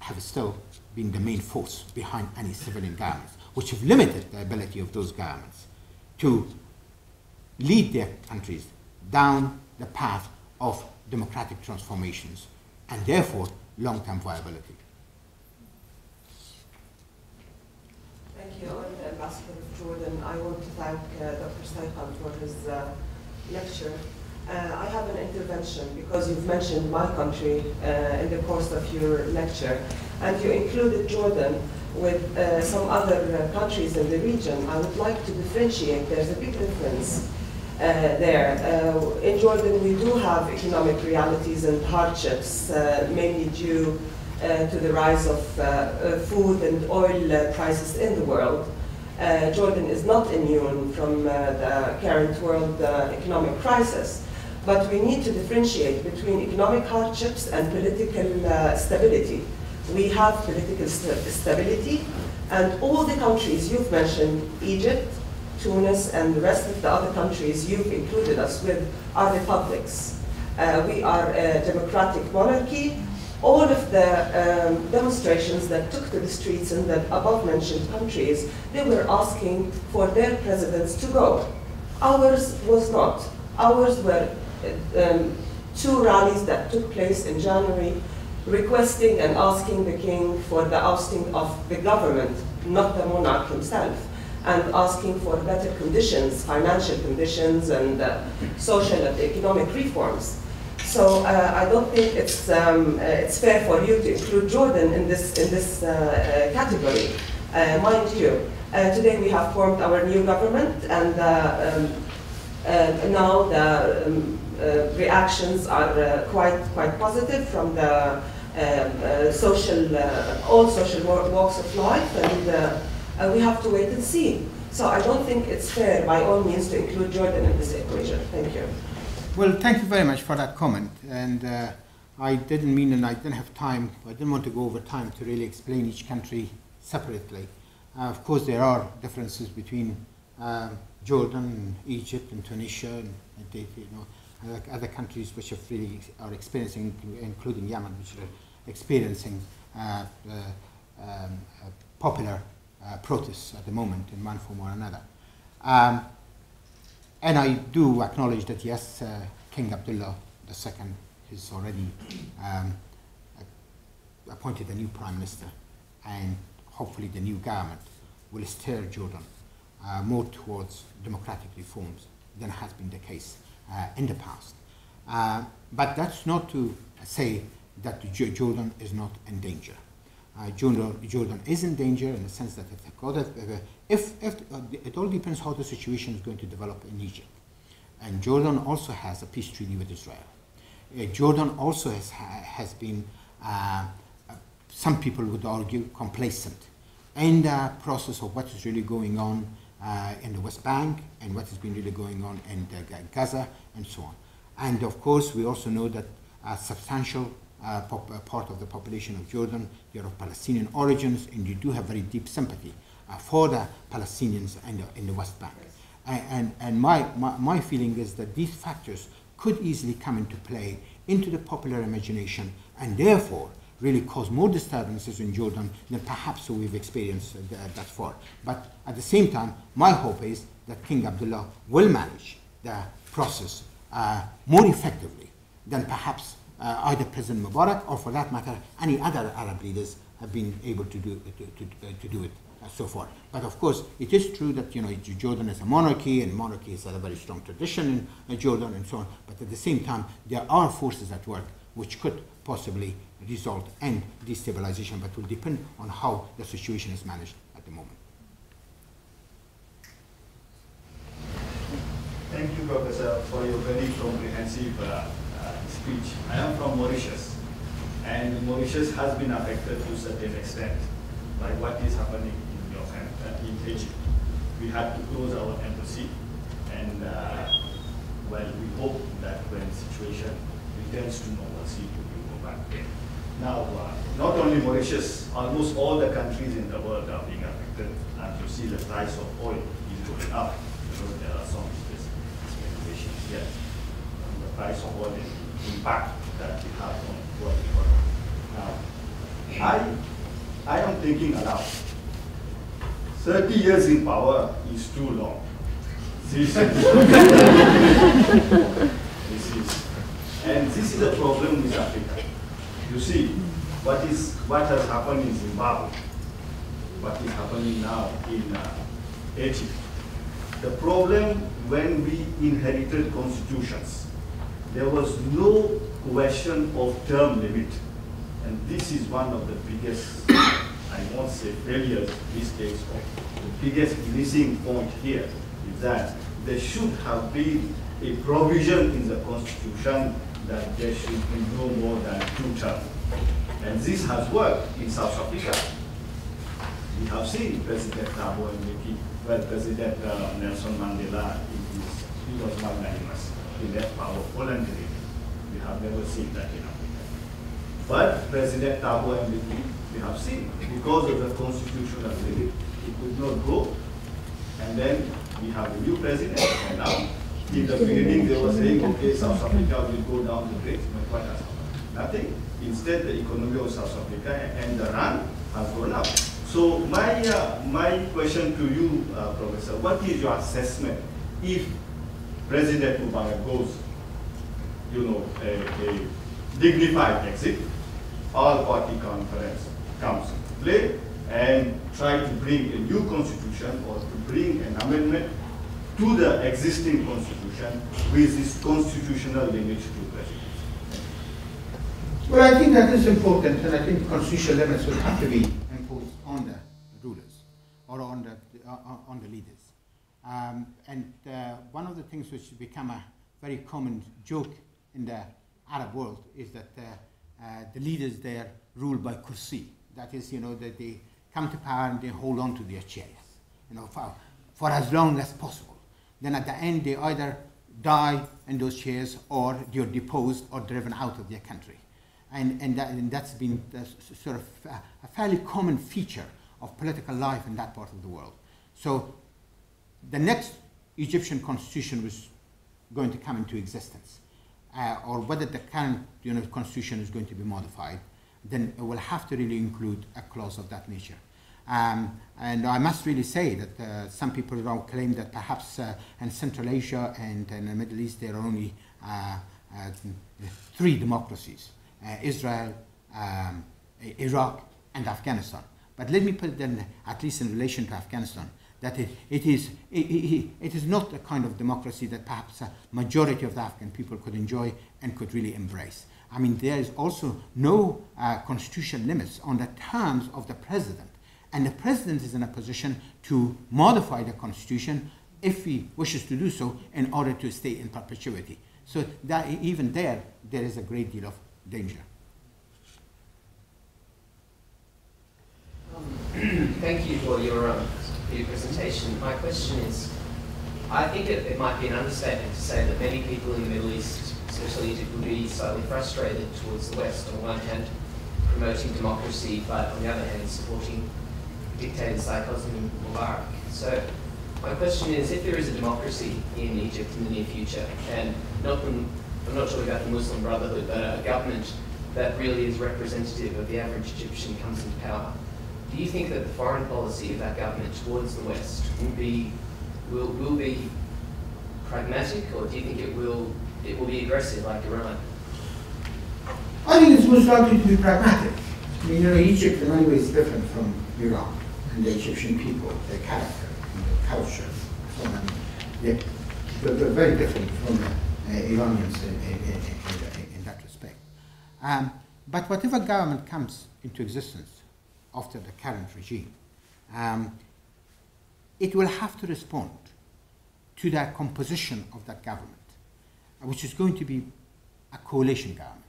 have still been the main force behind any civilian governments, which have limited the ability of those governments to lead their countries down the path of democratic transformations and therefore long-term viability. Thank you. The ambassador of Jordan. I want to thank uh, Dr. Saikal for his uh, lecture. Uh, I have an intervention because you've mentioned my country uh, in the course of your lecture, and you included Jordan with uh, some other uh, countries in the region. I would like to differentiate. There's a big difference uh, there. Uh, in Jordan, we do have economic realities and hardships, uh, mainly due Uh, to the rise of uh, uh, food and oil prices in the world. Jordan is not immune from the current world economic crisis. but we need to differentiate between economic hardships and political uh, stability. We have political st stability, and all the countries you've mentioned, Egypt, Tunis, and the rest of the other countries you've included us with, are republics. Uh, we are a democratic monarchy. All of the um, demonstrations that took to the streets in the above-mentioned countries, they were asking for their presidents to go. Ours was not. Ours were um, two rallies that took place in January requesting and asking the king for the ousting of the government, not the monarch himself, and asking for better conditions, financial conditions, and uh, social and economic reforms. So uh, I don't think it's, um, uh, it's fair for you to include Jordan in this, in this uh, uh, category. Mind you, today we have formed our new government, and um, now the um, reactions are quite, quite positive from the um, uh, social, uh, all social walks of life, and uh, we have to wait and see. So I don't think it's fair, by all means, to include Jordan in this equation. Thank you. Well, thank you very much for that comment. And uh, I didn't mean, and I didn't have time, I didn't want to go over time to really explain each country separately. Uh, of course, there are differences between um, Jordan, Egypt, and Tunisia, and, and you know, other, countries which have really are experiencing, including Yemen, which are experiencing uh, uh um, popular uh, protests at the moment in one form or another. Um, and I do acknowledge that yes, uh, King Abdullah II has already um, appointed a new prime minister, and hopefully the new government will steer Jordan uh, more towards democratic reforms than has been the case uh, in the past. Uh, but that's not to say that Jordan is not in danger. Uh, Jordan, is in danger in the sense that if, if, uh, it all depends how the situation is going to develop in Egypt. And Jordan also has a peace treaty with Israel. Uh, Jordan also has, has been, uh, some people would argue, complacent in the process of what is really going on in the West Bank and what has been really going on in Gaza and so on. And of course, we also know that a substantial uh, part of the population of Jordan, are of Palestinian origins, and you do have very deep sympathy uh, for the Palestinians in the, in the West Bank. And, and, and my, my, my feeling is that these factors could easily come into play into the popular imagination and therefore really cause more disturbances in Jordan than perhaps we've experienced uh, thus far. But at the same time, my hope is that King Abdullah will manage the process uh, more effectively than perhaps uh, either President Mubarak or for that matter any other Arab leaders have been able to do, to, to, uh, to do it so far. But of course, it is true that you know Jordan is a monarchy, and monarchy has a very strong tradition in Jordan and so on. But at the same time, there are forces at work which could possibly result in destabilization, but will depend on how the situation is managed at the moment. Thank you, Professor, for your very comprehensive uh, uh, speech. I am from Mauritius, and Mauritius has been affected to a certain extent by what is happening in your Egypt. We had to close our embassy, and uh, well, we hope that when the situation returns to normalcy, we will go back there. Now, uh, not only Mauritius, almost all the countries in the world are being affected, and you see the price of oil is going up. because there are some speculations here on the price of oil impact that it has on world economy. Now, I, I am thinking aloud. 30 years in power is too long. This is, this is, and this is a problem with Africa. You see, what is what has happened in Zimbabwe, what is happening now in uh, Egypt. The problem when we inherited constitutions, there was no question of term limit. And this is one of the biggest I won't say failures, mistakes, the biggest missing point here is that there should have been a provision in the Constitution that there should be no more than two terms. And this has worked in South Africa. We have seen President Thabo Mbeki, well, President uh, Nelson Mandela, he was magnanimous. He left power voluntarily. We have never seen that in Africa. But President Thabo Mbeki, we have seen, because of the constitutional limit, he could not go. And then we have a new president, and now, in the beginning, they were saying, okay, South Africa will go down the drain, but what has happened? Nothing. Instead, the economy of South Africa and the rand has gone up. So my, uh, my question to you, uh, Professor, what is your assessment if President Mubarak goes, you know, a, a dignified exit, all party conference comes to play and try to bring a new constitution or to bring an amendment to the existing constitution with this constitutional limit to presidency. Well, I think that is important, and I think constitutional limits will have to be imposed on the rulers or on the, uh, on the leaders. Um, and uh, one of the things which has become a very common joke in the Arab world is that uh, uh, the leaders there rule by kursi. That is, you know, that they come to power and they hold on to their chairs, you know, for, for as long as possible. Then at the end, they either die in those chairs or they're deposed or driven out of their country. And, and, that, and that's been sort of a fairly common feature of political life in that part of the world. So the next Egyptian constitution was going to come into existence, uh, or whether the current you know, constitution is going to be modified, then it will have to really include a clause of that nature. Um, and I must really say that uh, some people now claim that perhaps uh, in Central Asia and in the Middle East there are only uh, uh three democracies uh, Israel, um, Iraq, and Afghanistan. But let me put in, at least in relation to Afghanistan that it, it, is, it, it, is not a kind of democracy that perhaps a majority of the Afghan people could enjoy and could really embrace. I mean, there is also no uh, constitutional limits on the terms of the president. And the president is in a position to modify the constitution if he wishes to do so in order to stay in perpetuity. So that even there, there is a great deal of danger. Thank you for your um, for your presentation. My question is, I think it, it, might be an understatement to say that many people in the Middle East, especially Egypt, would be slightly frustrated towards the West. On one hand, promoting democracy, but on the other hand, supporting dictators like Hosni Mubarak. So my question is, if there is a democracy in Egypt in the near future, and not the, I'm not talking about the Muslim Brotherhood, but a government that really is representative of the average Egyptian comes into power, do you think that the foreign policy of that government towards the West will be will, will be pragmatic, or do you think it will it will be aggressive like Iran? I think it's most likely to be pragmatic. I mean, you know, Egypt in many ways is different from Iran and the Egyptian people, their character, and their culture, on. They're, they're very different from the uh, Iranians in, in, in, in, that respect. Um, but whatever government comes into existence, after the current regime, um, it will have to respond to the composition of that government, which is going to be a coalition government.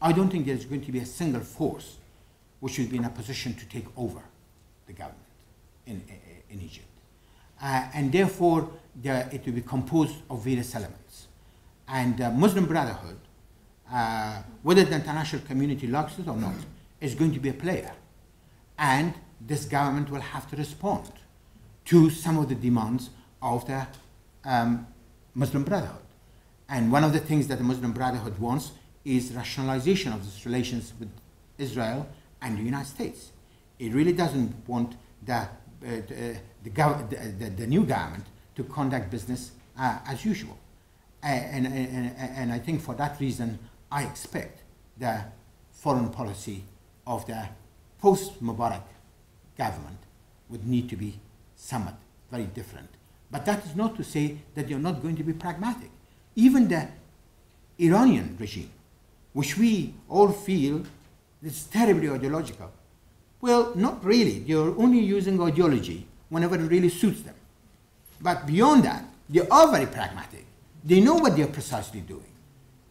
I don't think there's going to be a single force which will be in a position to take over the government in, in Egypt. Uh, and therefore, the, it will be composed of various elements. And the Muslim Brotherhood, uh, whether the international community likes it or not, is going to be a player and this government will have to respond to some of the demands of the um, Muslim Brotherhood. And one of the things that the Muslim Brotherhood wants is rationalization of its relations with Israel and the United States. It really doesn't want the, uh, the, the, the, the, new government to conduct business uh, as usual. And, and, and I think for that reason, I expect the foreign policy of the post-Mubarak government would need to be somewhat very different. But that is not to say that they're not going to be pragmatic. Even the Iranian regime, which we all feel is terribly ideological, well, not really. They're only using ideology whenever it really suits them. But beyond that, they are very pragmatic. They know what they're precisely doing.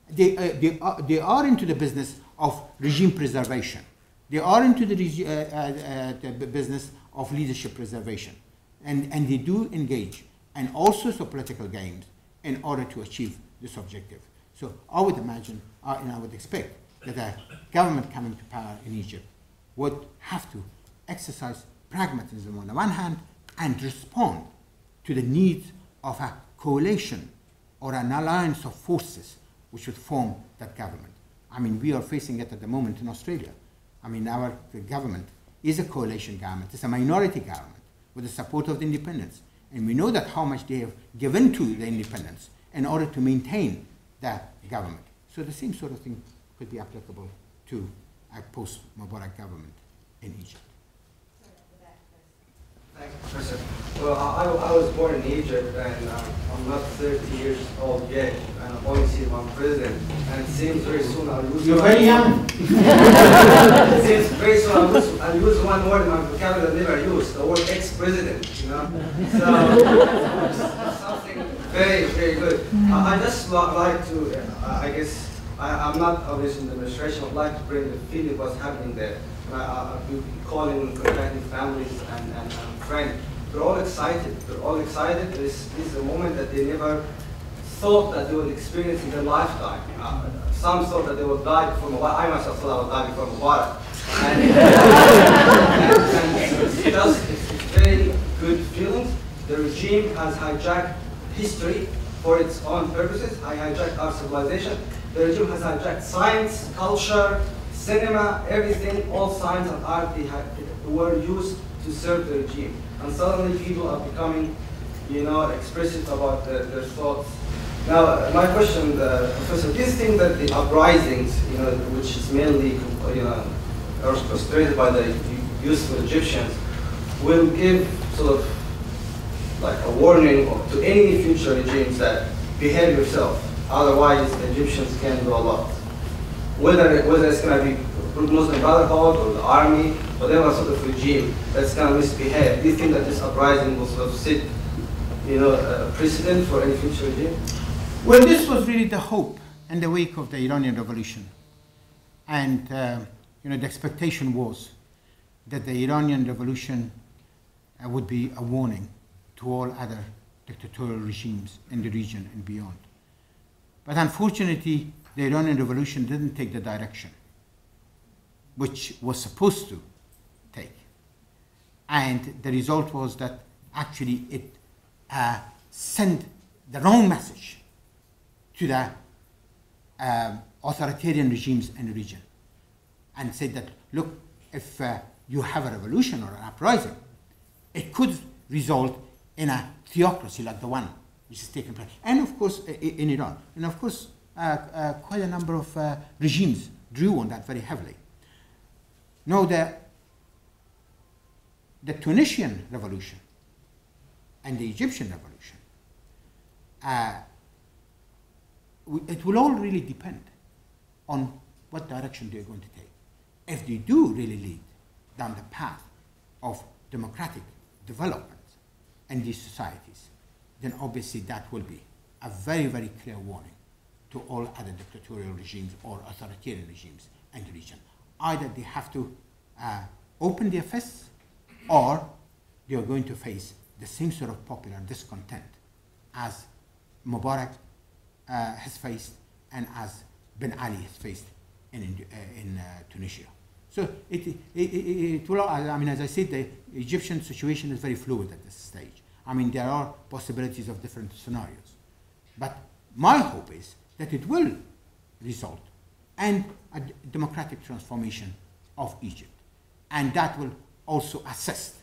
They, uh, they, are, they are into the business of regime preservation. They are into the, uh, uh, uh, the business of leadership preservation. And, and they do engage and all sorts of political games in order to achieve this objective. So I would imagine, uh, and I would expect, that a government coming to power in Egypt would have to exercise pragmatism on the one hand and respond to the needs of a coalition or an alliance of forces which would form that government. I mean, we are facing it at the moment in Australia. I mean, our government is a coalition government, it's a minority government with the support of the independents. And we know that how much they have given to the independents in order to maintain that government. So the same sort of thing could be applicable to a post-Mubarak government in Egypt. Professor. Well, I, I was born in Egypt, and um, I'm not 30 years old yet, and I've only seen one president, and it seems very soon I'll lose You're very young. it seems very soon I'll lose, I'll use one word in my vocabulary I never used, the word ex-president, you know? So, something very, very good. I, I just li- like to, uh, I guess, I, I'm not obviously in the administration, I'd like to bring the feeling of what's happening there. I, I've been calling, contacting families and, and, and friends. They're all excited. They're all excited. This, this is a moment that they never thought that they would experience in their lifetime. Uh, some thought that they would die before Mubarak. I myself thought I would die before Mubarak. And, and, and it's, just, it's, very good feelings. The regime has hijacked history for its own purposes. I hijacked our civilization. The regime has hijacked science, culture, cinema, everything, all science and art were used to serve the regime. And suddenly people are becoming, you know, expressive about their, their thoughts. Now, uh, my question, uh, Professor, do you think that the uprisings, you know, which is mainly, you know, orchestrated by the youthful Egyptians, will give sort of like a warning to any future regimes that behave yourself, otherwise the Egyptians can do a lot. Whether, whether it's going to be Muslim Brotherhood or the army, whatever sort of regime that's going to misbehave, do you think that this uprising will sort of set, you know, a precedent for any future regime? Well, this was really the hope in the wake of the Iranian Revolution. And, uh, you know, the expectation was that the Iranian Revolution uh, would be a warning to all other dictatorial regimes in the region and beyond. But unfortunately, the Iranian Revolution didn't take the direction which was supposed to. And the result was that actually it uh, sent the wrong message to the um, authoritarian regimes in the region and said that, look, if uh, you have a revolution or an uprising, it could result in a theocracy like the one which is taking place. And of course, in Iran. And of course, uh, uh, quite a number of uh, regimes drew on that very heavily. Now, the, the Tunisian revolution and the Egyptian revolution, uh, it will all really depend on what direction they're going to take. If they do really lead down the path of democratic development in these societies, then obviously that will be a very, very clear warning to all other dictatorial regimes or authoritarian regimes in the region. Either they have to uh, open their fists or are going to face the same sort of popular discontent as Mubarak uh, has faced and as Ben Ali has faced in, uh, in uh, Tunisia. So it, it, it, it will, I mean, as I said, the Egyptian situation is very fluid at this stage. I mean, there are possibilities of different scenarios. But my hope is that it will result in a democratic transformation of Egypt. And that will also assist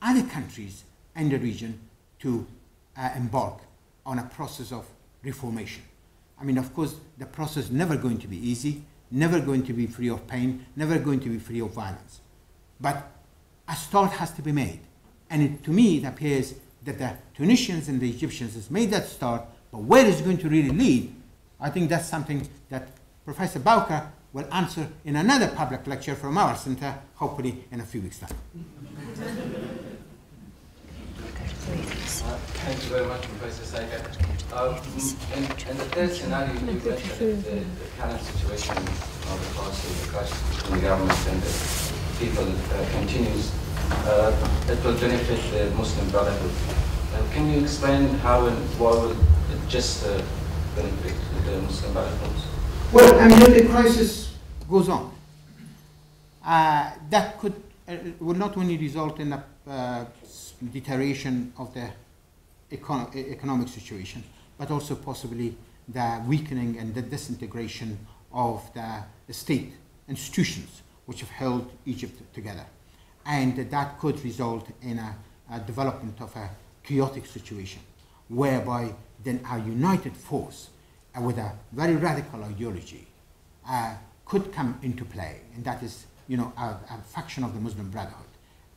other countries in the region to uh, embark on a process of reformation. I mean, of course, the process is never going to be easy, never going to be free of pain, never going to be free of violence. But a start has to be made. And it, to me, it appears that the Tunisians and the Egyptians has made that start, but where it's going to really lead, I think that's something that Professor Bauker will answer in another public lecture from our center, hopefully in a few weeks' time. Thank you very much, Professor mm, in, in the third scenario, you mentioned the, the current situation of the of the crisis between the government and the people uh, continues. Uh, it will benefit the Muslim Brotherhood. Uh, can you explain how and why will it just uh, conflict the Muslim battlegrounds? Well, I mean, the crisis goes on. Uh, that could uh, will not only result in a uh, deterioration of the econo- e- economic situation, but also possibly the weakening and the disintegration of the, state institutions which have held Egypt together. And that could result in a, a development of a chaotic situation whereby then a united force with a very radical ideology uh, could come into play, and that is, you know, a, a faction of the Muslim Brotherhood,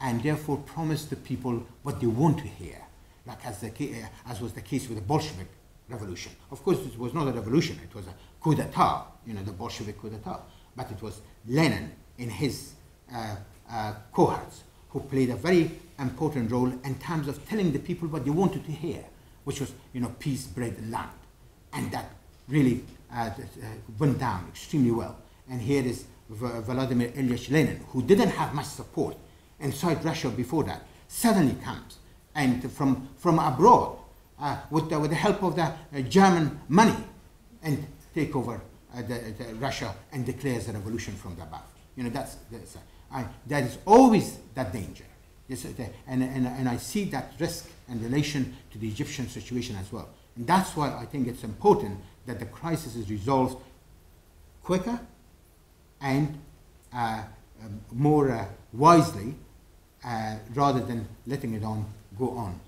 and therefore promise the people what they want to hear, like as, the, uh, as was the case with the Bolshevik revolution. Of course, it was not a revolution; it was a coup d'état, you know, the Bolshevik coup d'état. But it was Lenin in his uh, uh, cohorts who played a very important role in terms of telling the people what they wanted to hear, which was, you know, peace, bread, and land. And that really uh, uh, went down extremely well. And here is Vladimir Ilyich Lenin, who didn't have much support inside Russia before that, suddenly comes and from, from abroad uh, with, the, with the help of the uh, German money and take over uh, the, the Russia and declares a revolution from the above. You know, that's, that's uh, I, there is always that danger. Yes, and, and, and I see that risk in relation to the Egyptian situation as well. And that's why I think it's important that the crisis is resolved quicker and uh, um, more uh, wisely uh, rather than letting it on go on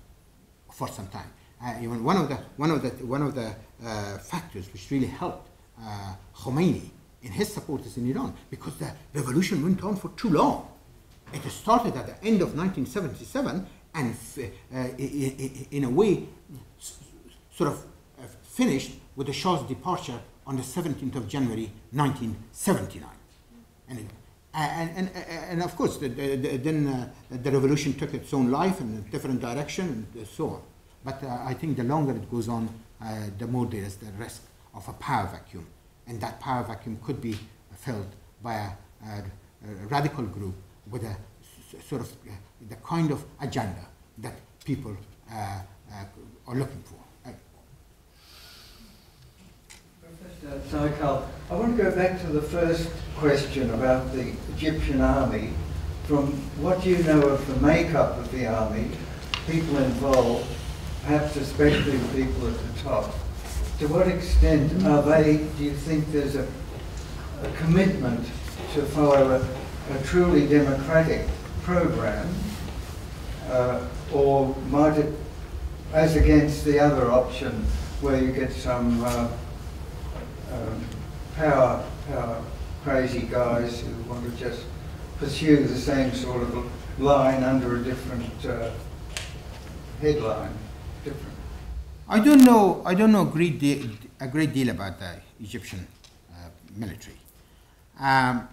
for some time. Uh, even one of the one of the one of the uh, factors which really helped uh, Khomeini in his supporters in Iran because the revolution went on for too long. It started at the end of 1977 and in a way sort of finished with the Shah's departure on the 17th of January 1979. And, and, and, and of course, the, the, the, then uh, the revolution took its own life in a different direction and so on. But uh, I think the longer it goes on, uh, the more there is the risk of a power vacuum. And that power vacuum could be filled by a, a, a radical group with a sort of uh, the kind of agenda that people uh, uh, are looking for. Uh, Professor Saikal, I want to go back to the first question about the Egyptian army. From what do you know of the makeup of the army, people involved, perhaps especially the people at the top, to what extent are they, do you think there's a, a commitment to follow a, a truly democratic program? Uh, or might it, as against the other option, where you get some uh, um, power, power crazy guys who want to just pursue the same sort of line under a different uh, headline. Different. I don't know. I don't know a great deal, a great deal about the Egyptian uh, military, um,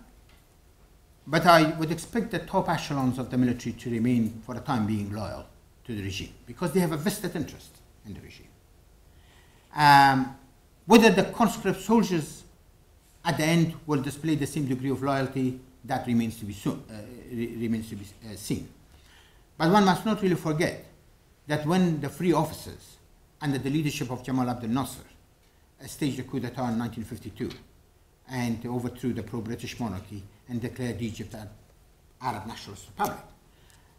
but I would expect the top echelons of the military to remain, for the time being, loyal to the regime because they have a vested interest in the regime. Um, whether the conscript soldiers at the end will display the same degree of loyalty, that remains to be, so, uh, remains to be uh, seen. But one must not really forget that when the free officers, under the leadership of Jamal Abdel Nasser, uh, staged a coup d'etat in 1952 and overthrew the pro British monarchy and declared Egypt an Arab Nationalist Republic,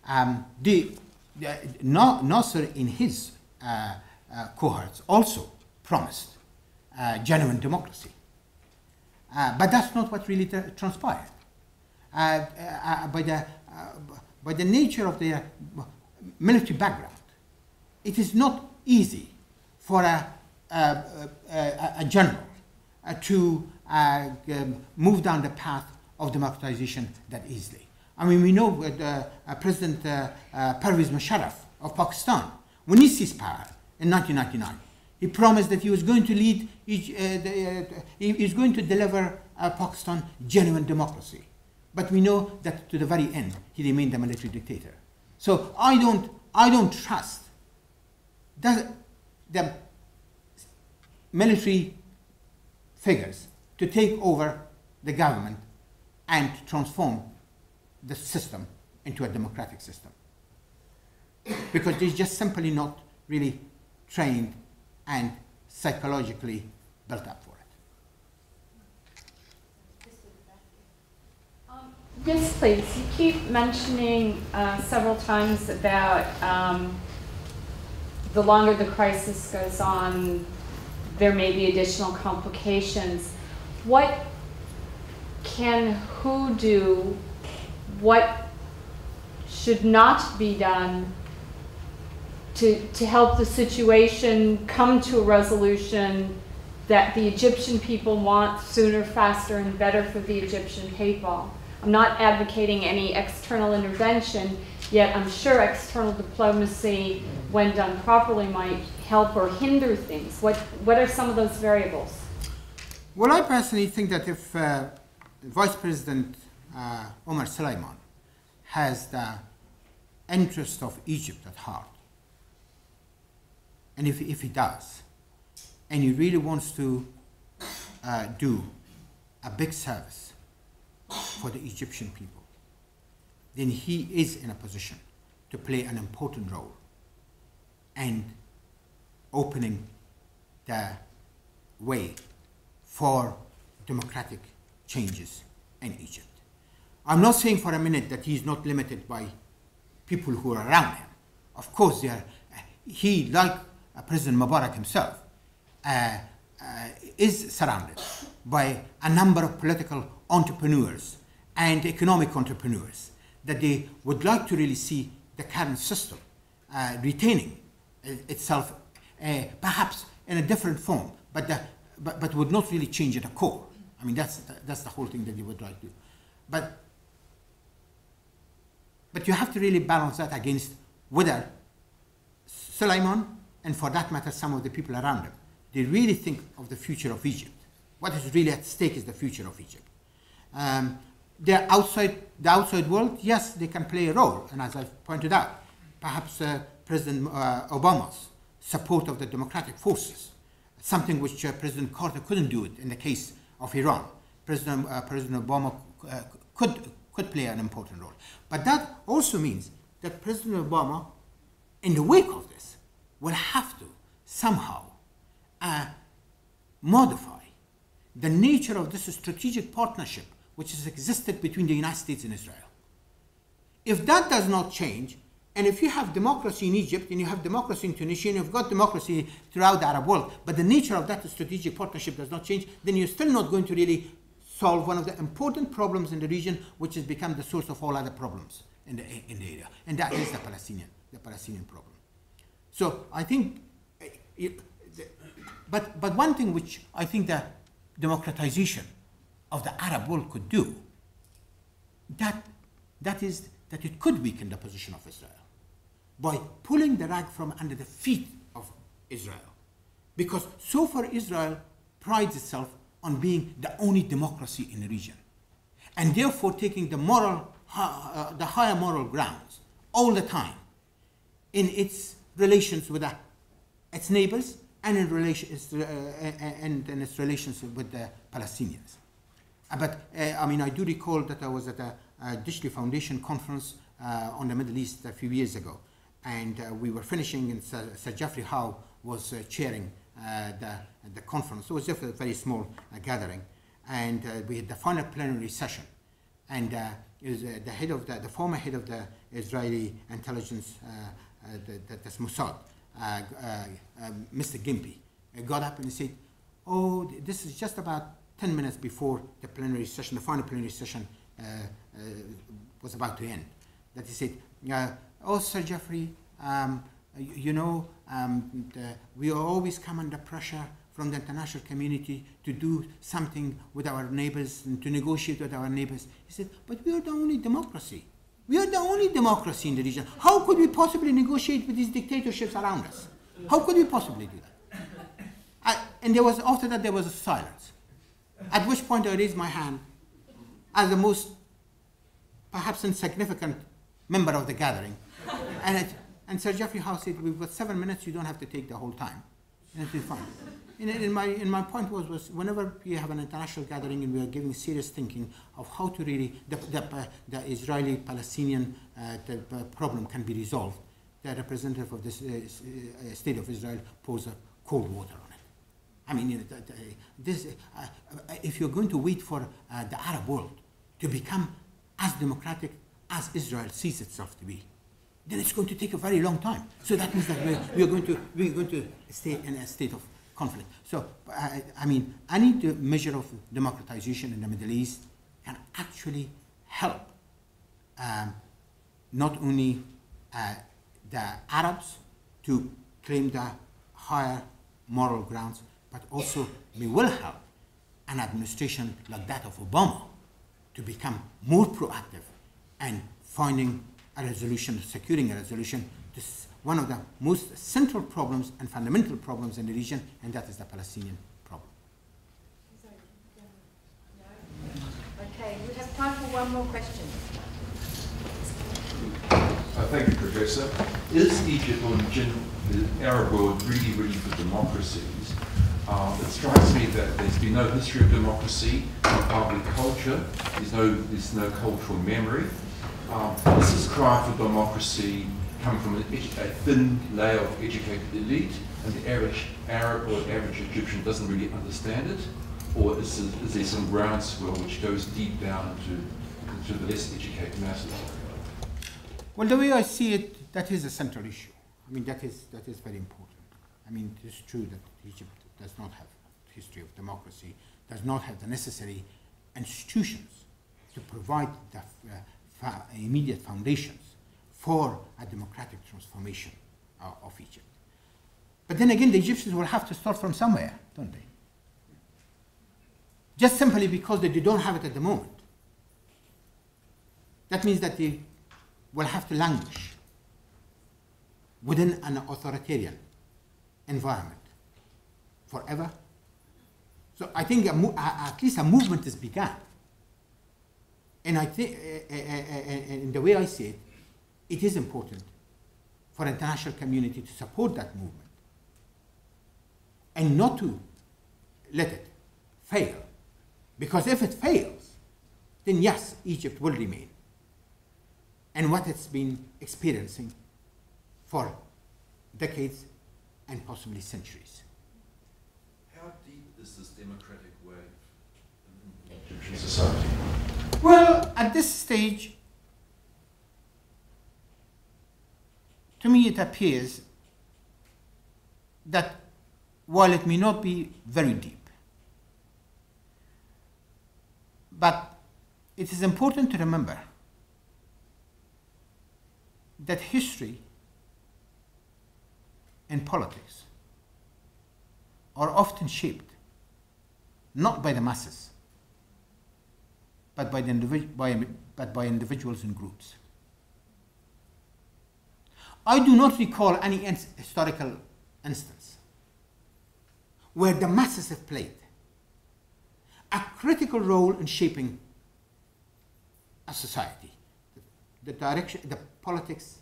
um, the, the, Nasser, in his uh, uh, cohorts, also promised uh, genuine democracy. Uh, but that's not what really tra- transpired. Uh, uh, uh, by, the, by the nature of their military background, it is not easy for a, a, a, a general to um, move down the path of democratization that easily. I mean, we know uh, President Pervez Musharraf of Pakistan, when he seized power in 1999, he promised that he was going to lead, each, uh, the, uh, he was going to deliver uh, Pakistan genuine democracy. But we know that to the very end, he remained a military dictator. So I don't, I don't trust the, the military figures to take over the government and to transform the system into a democratic system. Because they're just simply not really trained and psychologically built up for it. Yes, please. You keep mentioning uh, several times about um, the longer the crisis goes on, there may be additional complications. What can who do? What should not be done to, to help the situation come to a resolution that the Egyptian people want sooner, faster, and better for the Egyptian people? I'm not advocating any external intervention, yet I'm sure external diplomacy, when done properly, might help or hinder things. What, what are some of those variables? Well, I personally think that if uh, Vice President uh, Omar Suleiman has the interest of Egypt at heart, and if, if he does, and he really wants to uh, do a big service for the Egyptian people, then he is in a position to play an important role and opening the way for democratic changes in Egypt. I'm not saying for a minute that he's not limited by people who are around him. Of course, they are, he, like President Mubarak himself, uh, uh, is surrounded by a number of political entrepreneurs and economic entrepreneurs that they would like to really see the current system uh, retaining itself, uh, perhaps in a different form, but, the, but, but would not really change at a core. I mean, that's, that's the whole thing that they would like to do. But, but you have to really balance that against whether Suleiman, and for that matter, some of the people around them. They really think of the future of Egypt. What is really at stake is the future of Egypt. Um, the outside, the outside world, yes, they can play a role, and as I've pointed out, perhaps uh, President uh, Obama's support of the democratic forces, something which uh, President Carter couldn't do it in the case of Iran. President, uh, President Obama uh, could, could play an important role. But that also means that President Obama, in the wake of this, will have to somehow uh, modify the nature of this strategic partnership which has existed between the United States and Israel. If that does not change, and if you have democracy in Egypt and you have democracy in Tunisia and you've got democracy throughout the Arab world, but the nature of that strategic partnership does not change, then you're still not going to really solve one of the important problems in the region, which has become the source of all other problems in the, in the area, and that is the Palestinian, the Palestinian problem. So I think, eh, it, but, but one thing which I think the democratization of the Arab world could do, that, that is that it could weaken the position of Israel by pulling the rug from under the feet of Israel. Because so far Israel prides itself on being the only democracy in the region, and therefore taking the moral, uh, the higher moral grounds all the time in its relations with the, its neighbors and in, relation, uh, and in its relations with the Palestinians. Uh, but uh, I mean, I do recall that I was at a, a Foundation conference uh, on the Middle East a few years ago, and uh, we were finishing, and Sir, Sir Geoffrey Howe was uh, chairing the, the conference. It was just a very small gathering, and we had the final plenary session, and it was the head of the, the former head of the Israeli intelligence, the, the Mossad, Mr. Gimpy, got up and said, "Oh, this is just about 10 minutes before the plenary session, the final plenary session uh, uh, was about to end, that he said, uh, oh, Sir Geoffrey, um, you, you, know, um, the, we always come under pressure from the international community to do something with our neighbors and to negotiate with our neighbors. He said, but we are the only democracy. We are the only democracy in the region. How could we possibly negotiate with these dictatorships around us? How could we possibly do that? I, and there was, after that, there was a silence. At which point I raised my hand as the most perhaps insignificant member of the gathering. and, it, and Sir Geoffrey Howe said, we've got seven minutes, you don't have to take the whole time. And it is fine. And, in my, my point was, was whenever you have an international gathering and we are giving serious thinking of how to really, the, the, uh, the Israeli-Palestinian uh, uh, problem can be resolved, the representative of the uh, uh, state of Israel pours a cold water on it. I mean, you know, this, uh, uh, if you're going to wait for the Arab world to become as democratic as Israel sees itself to be, then it's going to take a very long time. So that means that we're, we're, going, to, we're going to stay in a state of conflict. So, I, I mean, any measure of democratization in the Middle East can actually help um, not only uh, the Arabs to claim the higher moral grounds, but also we will help an administration like that of Obama to become more proactive and finding a resolution, securing a resolution to one of the most central problems and fundamental problems in the region, and that is the Palestinian problem. Okay, we have time for one more question. Uh, Thank you, Professor. Is Egypt or gen- the Arab world really ready for democracies? Um, it strikes me that there's been no history of democracy, no public culture, there's no, there's no cultural memory. Um, does this cry for democracy come from a thin layer of educated elite, and the average Arab or average Egyptian doesn't really understand it? Or is, there some groundswell which goes deep down into, the less educated masses? Well, the way I see it, that is a central issue. I mean, that is, that is very important. I mean, it is true that Egypt does not have a history of democracy, does not have the necessary institutions to provide the uh, immediate foundations for a democratic transformation uh, of Egypt. But then again, the Egyptians will have to start from somewhere, don't they? Just simply because they don't have it at the moment. That means that they will have to languish within an authoritarian environment forever. So I think at least a movement has begun. And I think, eh, eh, eh, in the way I see it, it is important for the international community to support that movement and not to let it fail. Because if it fails, then yes, Egypt will remain. And what it's been experiencing for decades and possibly centuries. How deep is this democratic wave in Egyptian society? Well, at this stage, to me it appears that while it may not be very deep, but it is important to remember that history and politics are often shaped not by the masses, but by, the individ- by, but by individuals and groups. I do not recall any historical instance where the masses have played a critical role in shaping a society, the direction, the politics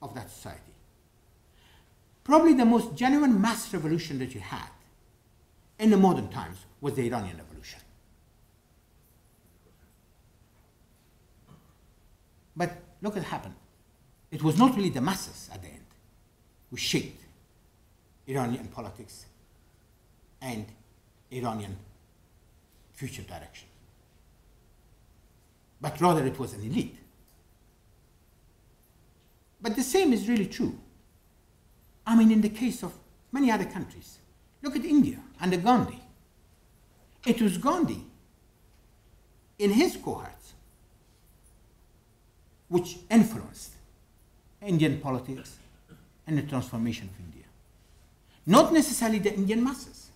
of that society. Probably the most genuine mass revolution that you had in the modern times was the Iranian Revolution. But look what happened. It was not really the masses at the end who shaped Iranian politics and Iranian future direction. But rather it was an elite. But the same is really true. I mean, in the case of many other countries. Look at India under Gandhi. It was Gandhi in his cohorts which influenced Indian politics and the transformation of India. Not necessarily the Indian masses.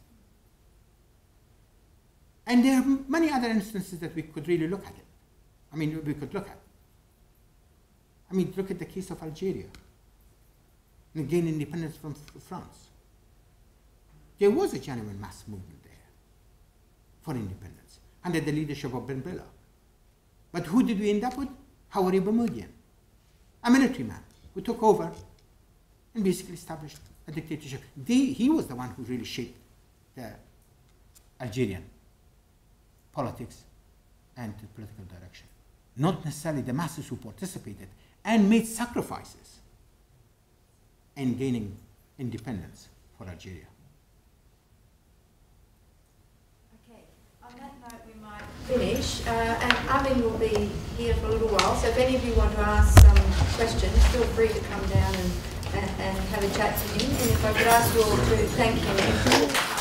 And there are many other instances that we could really look at it. I mean, we could look at. I mean, look at the case of Algeria and gain independence from France. There was a genuine mass movement there for independence under the leadership of Ben Bella. But who did we end up with? Houari Boumediene, a military man who took over and basically established a dictatorship. They, he was the one who really shaped the Algerian politics and the political direction, not necessarily the masses who participated and made sacrifices in gaining independence for Algeria. On that note, finish, uh, and Amin will be here for a little while, so if any of you want to ask some questions, feel free to come down and, and, and have a chat to him. And if I could ask you all to thank him.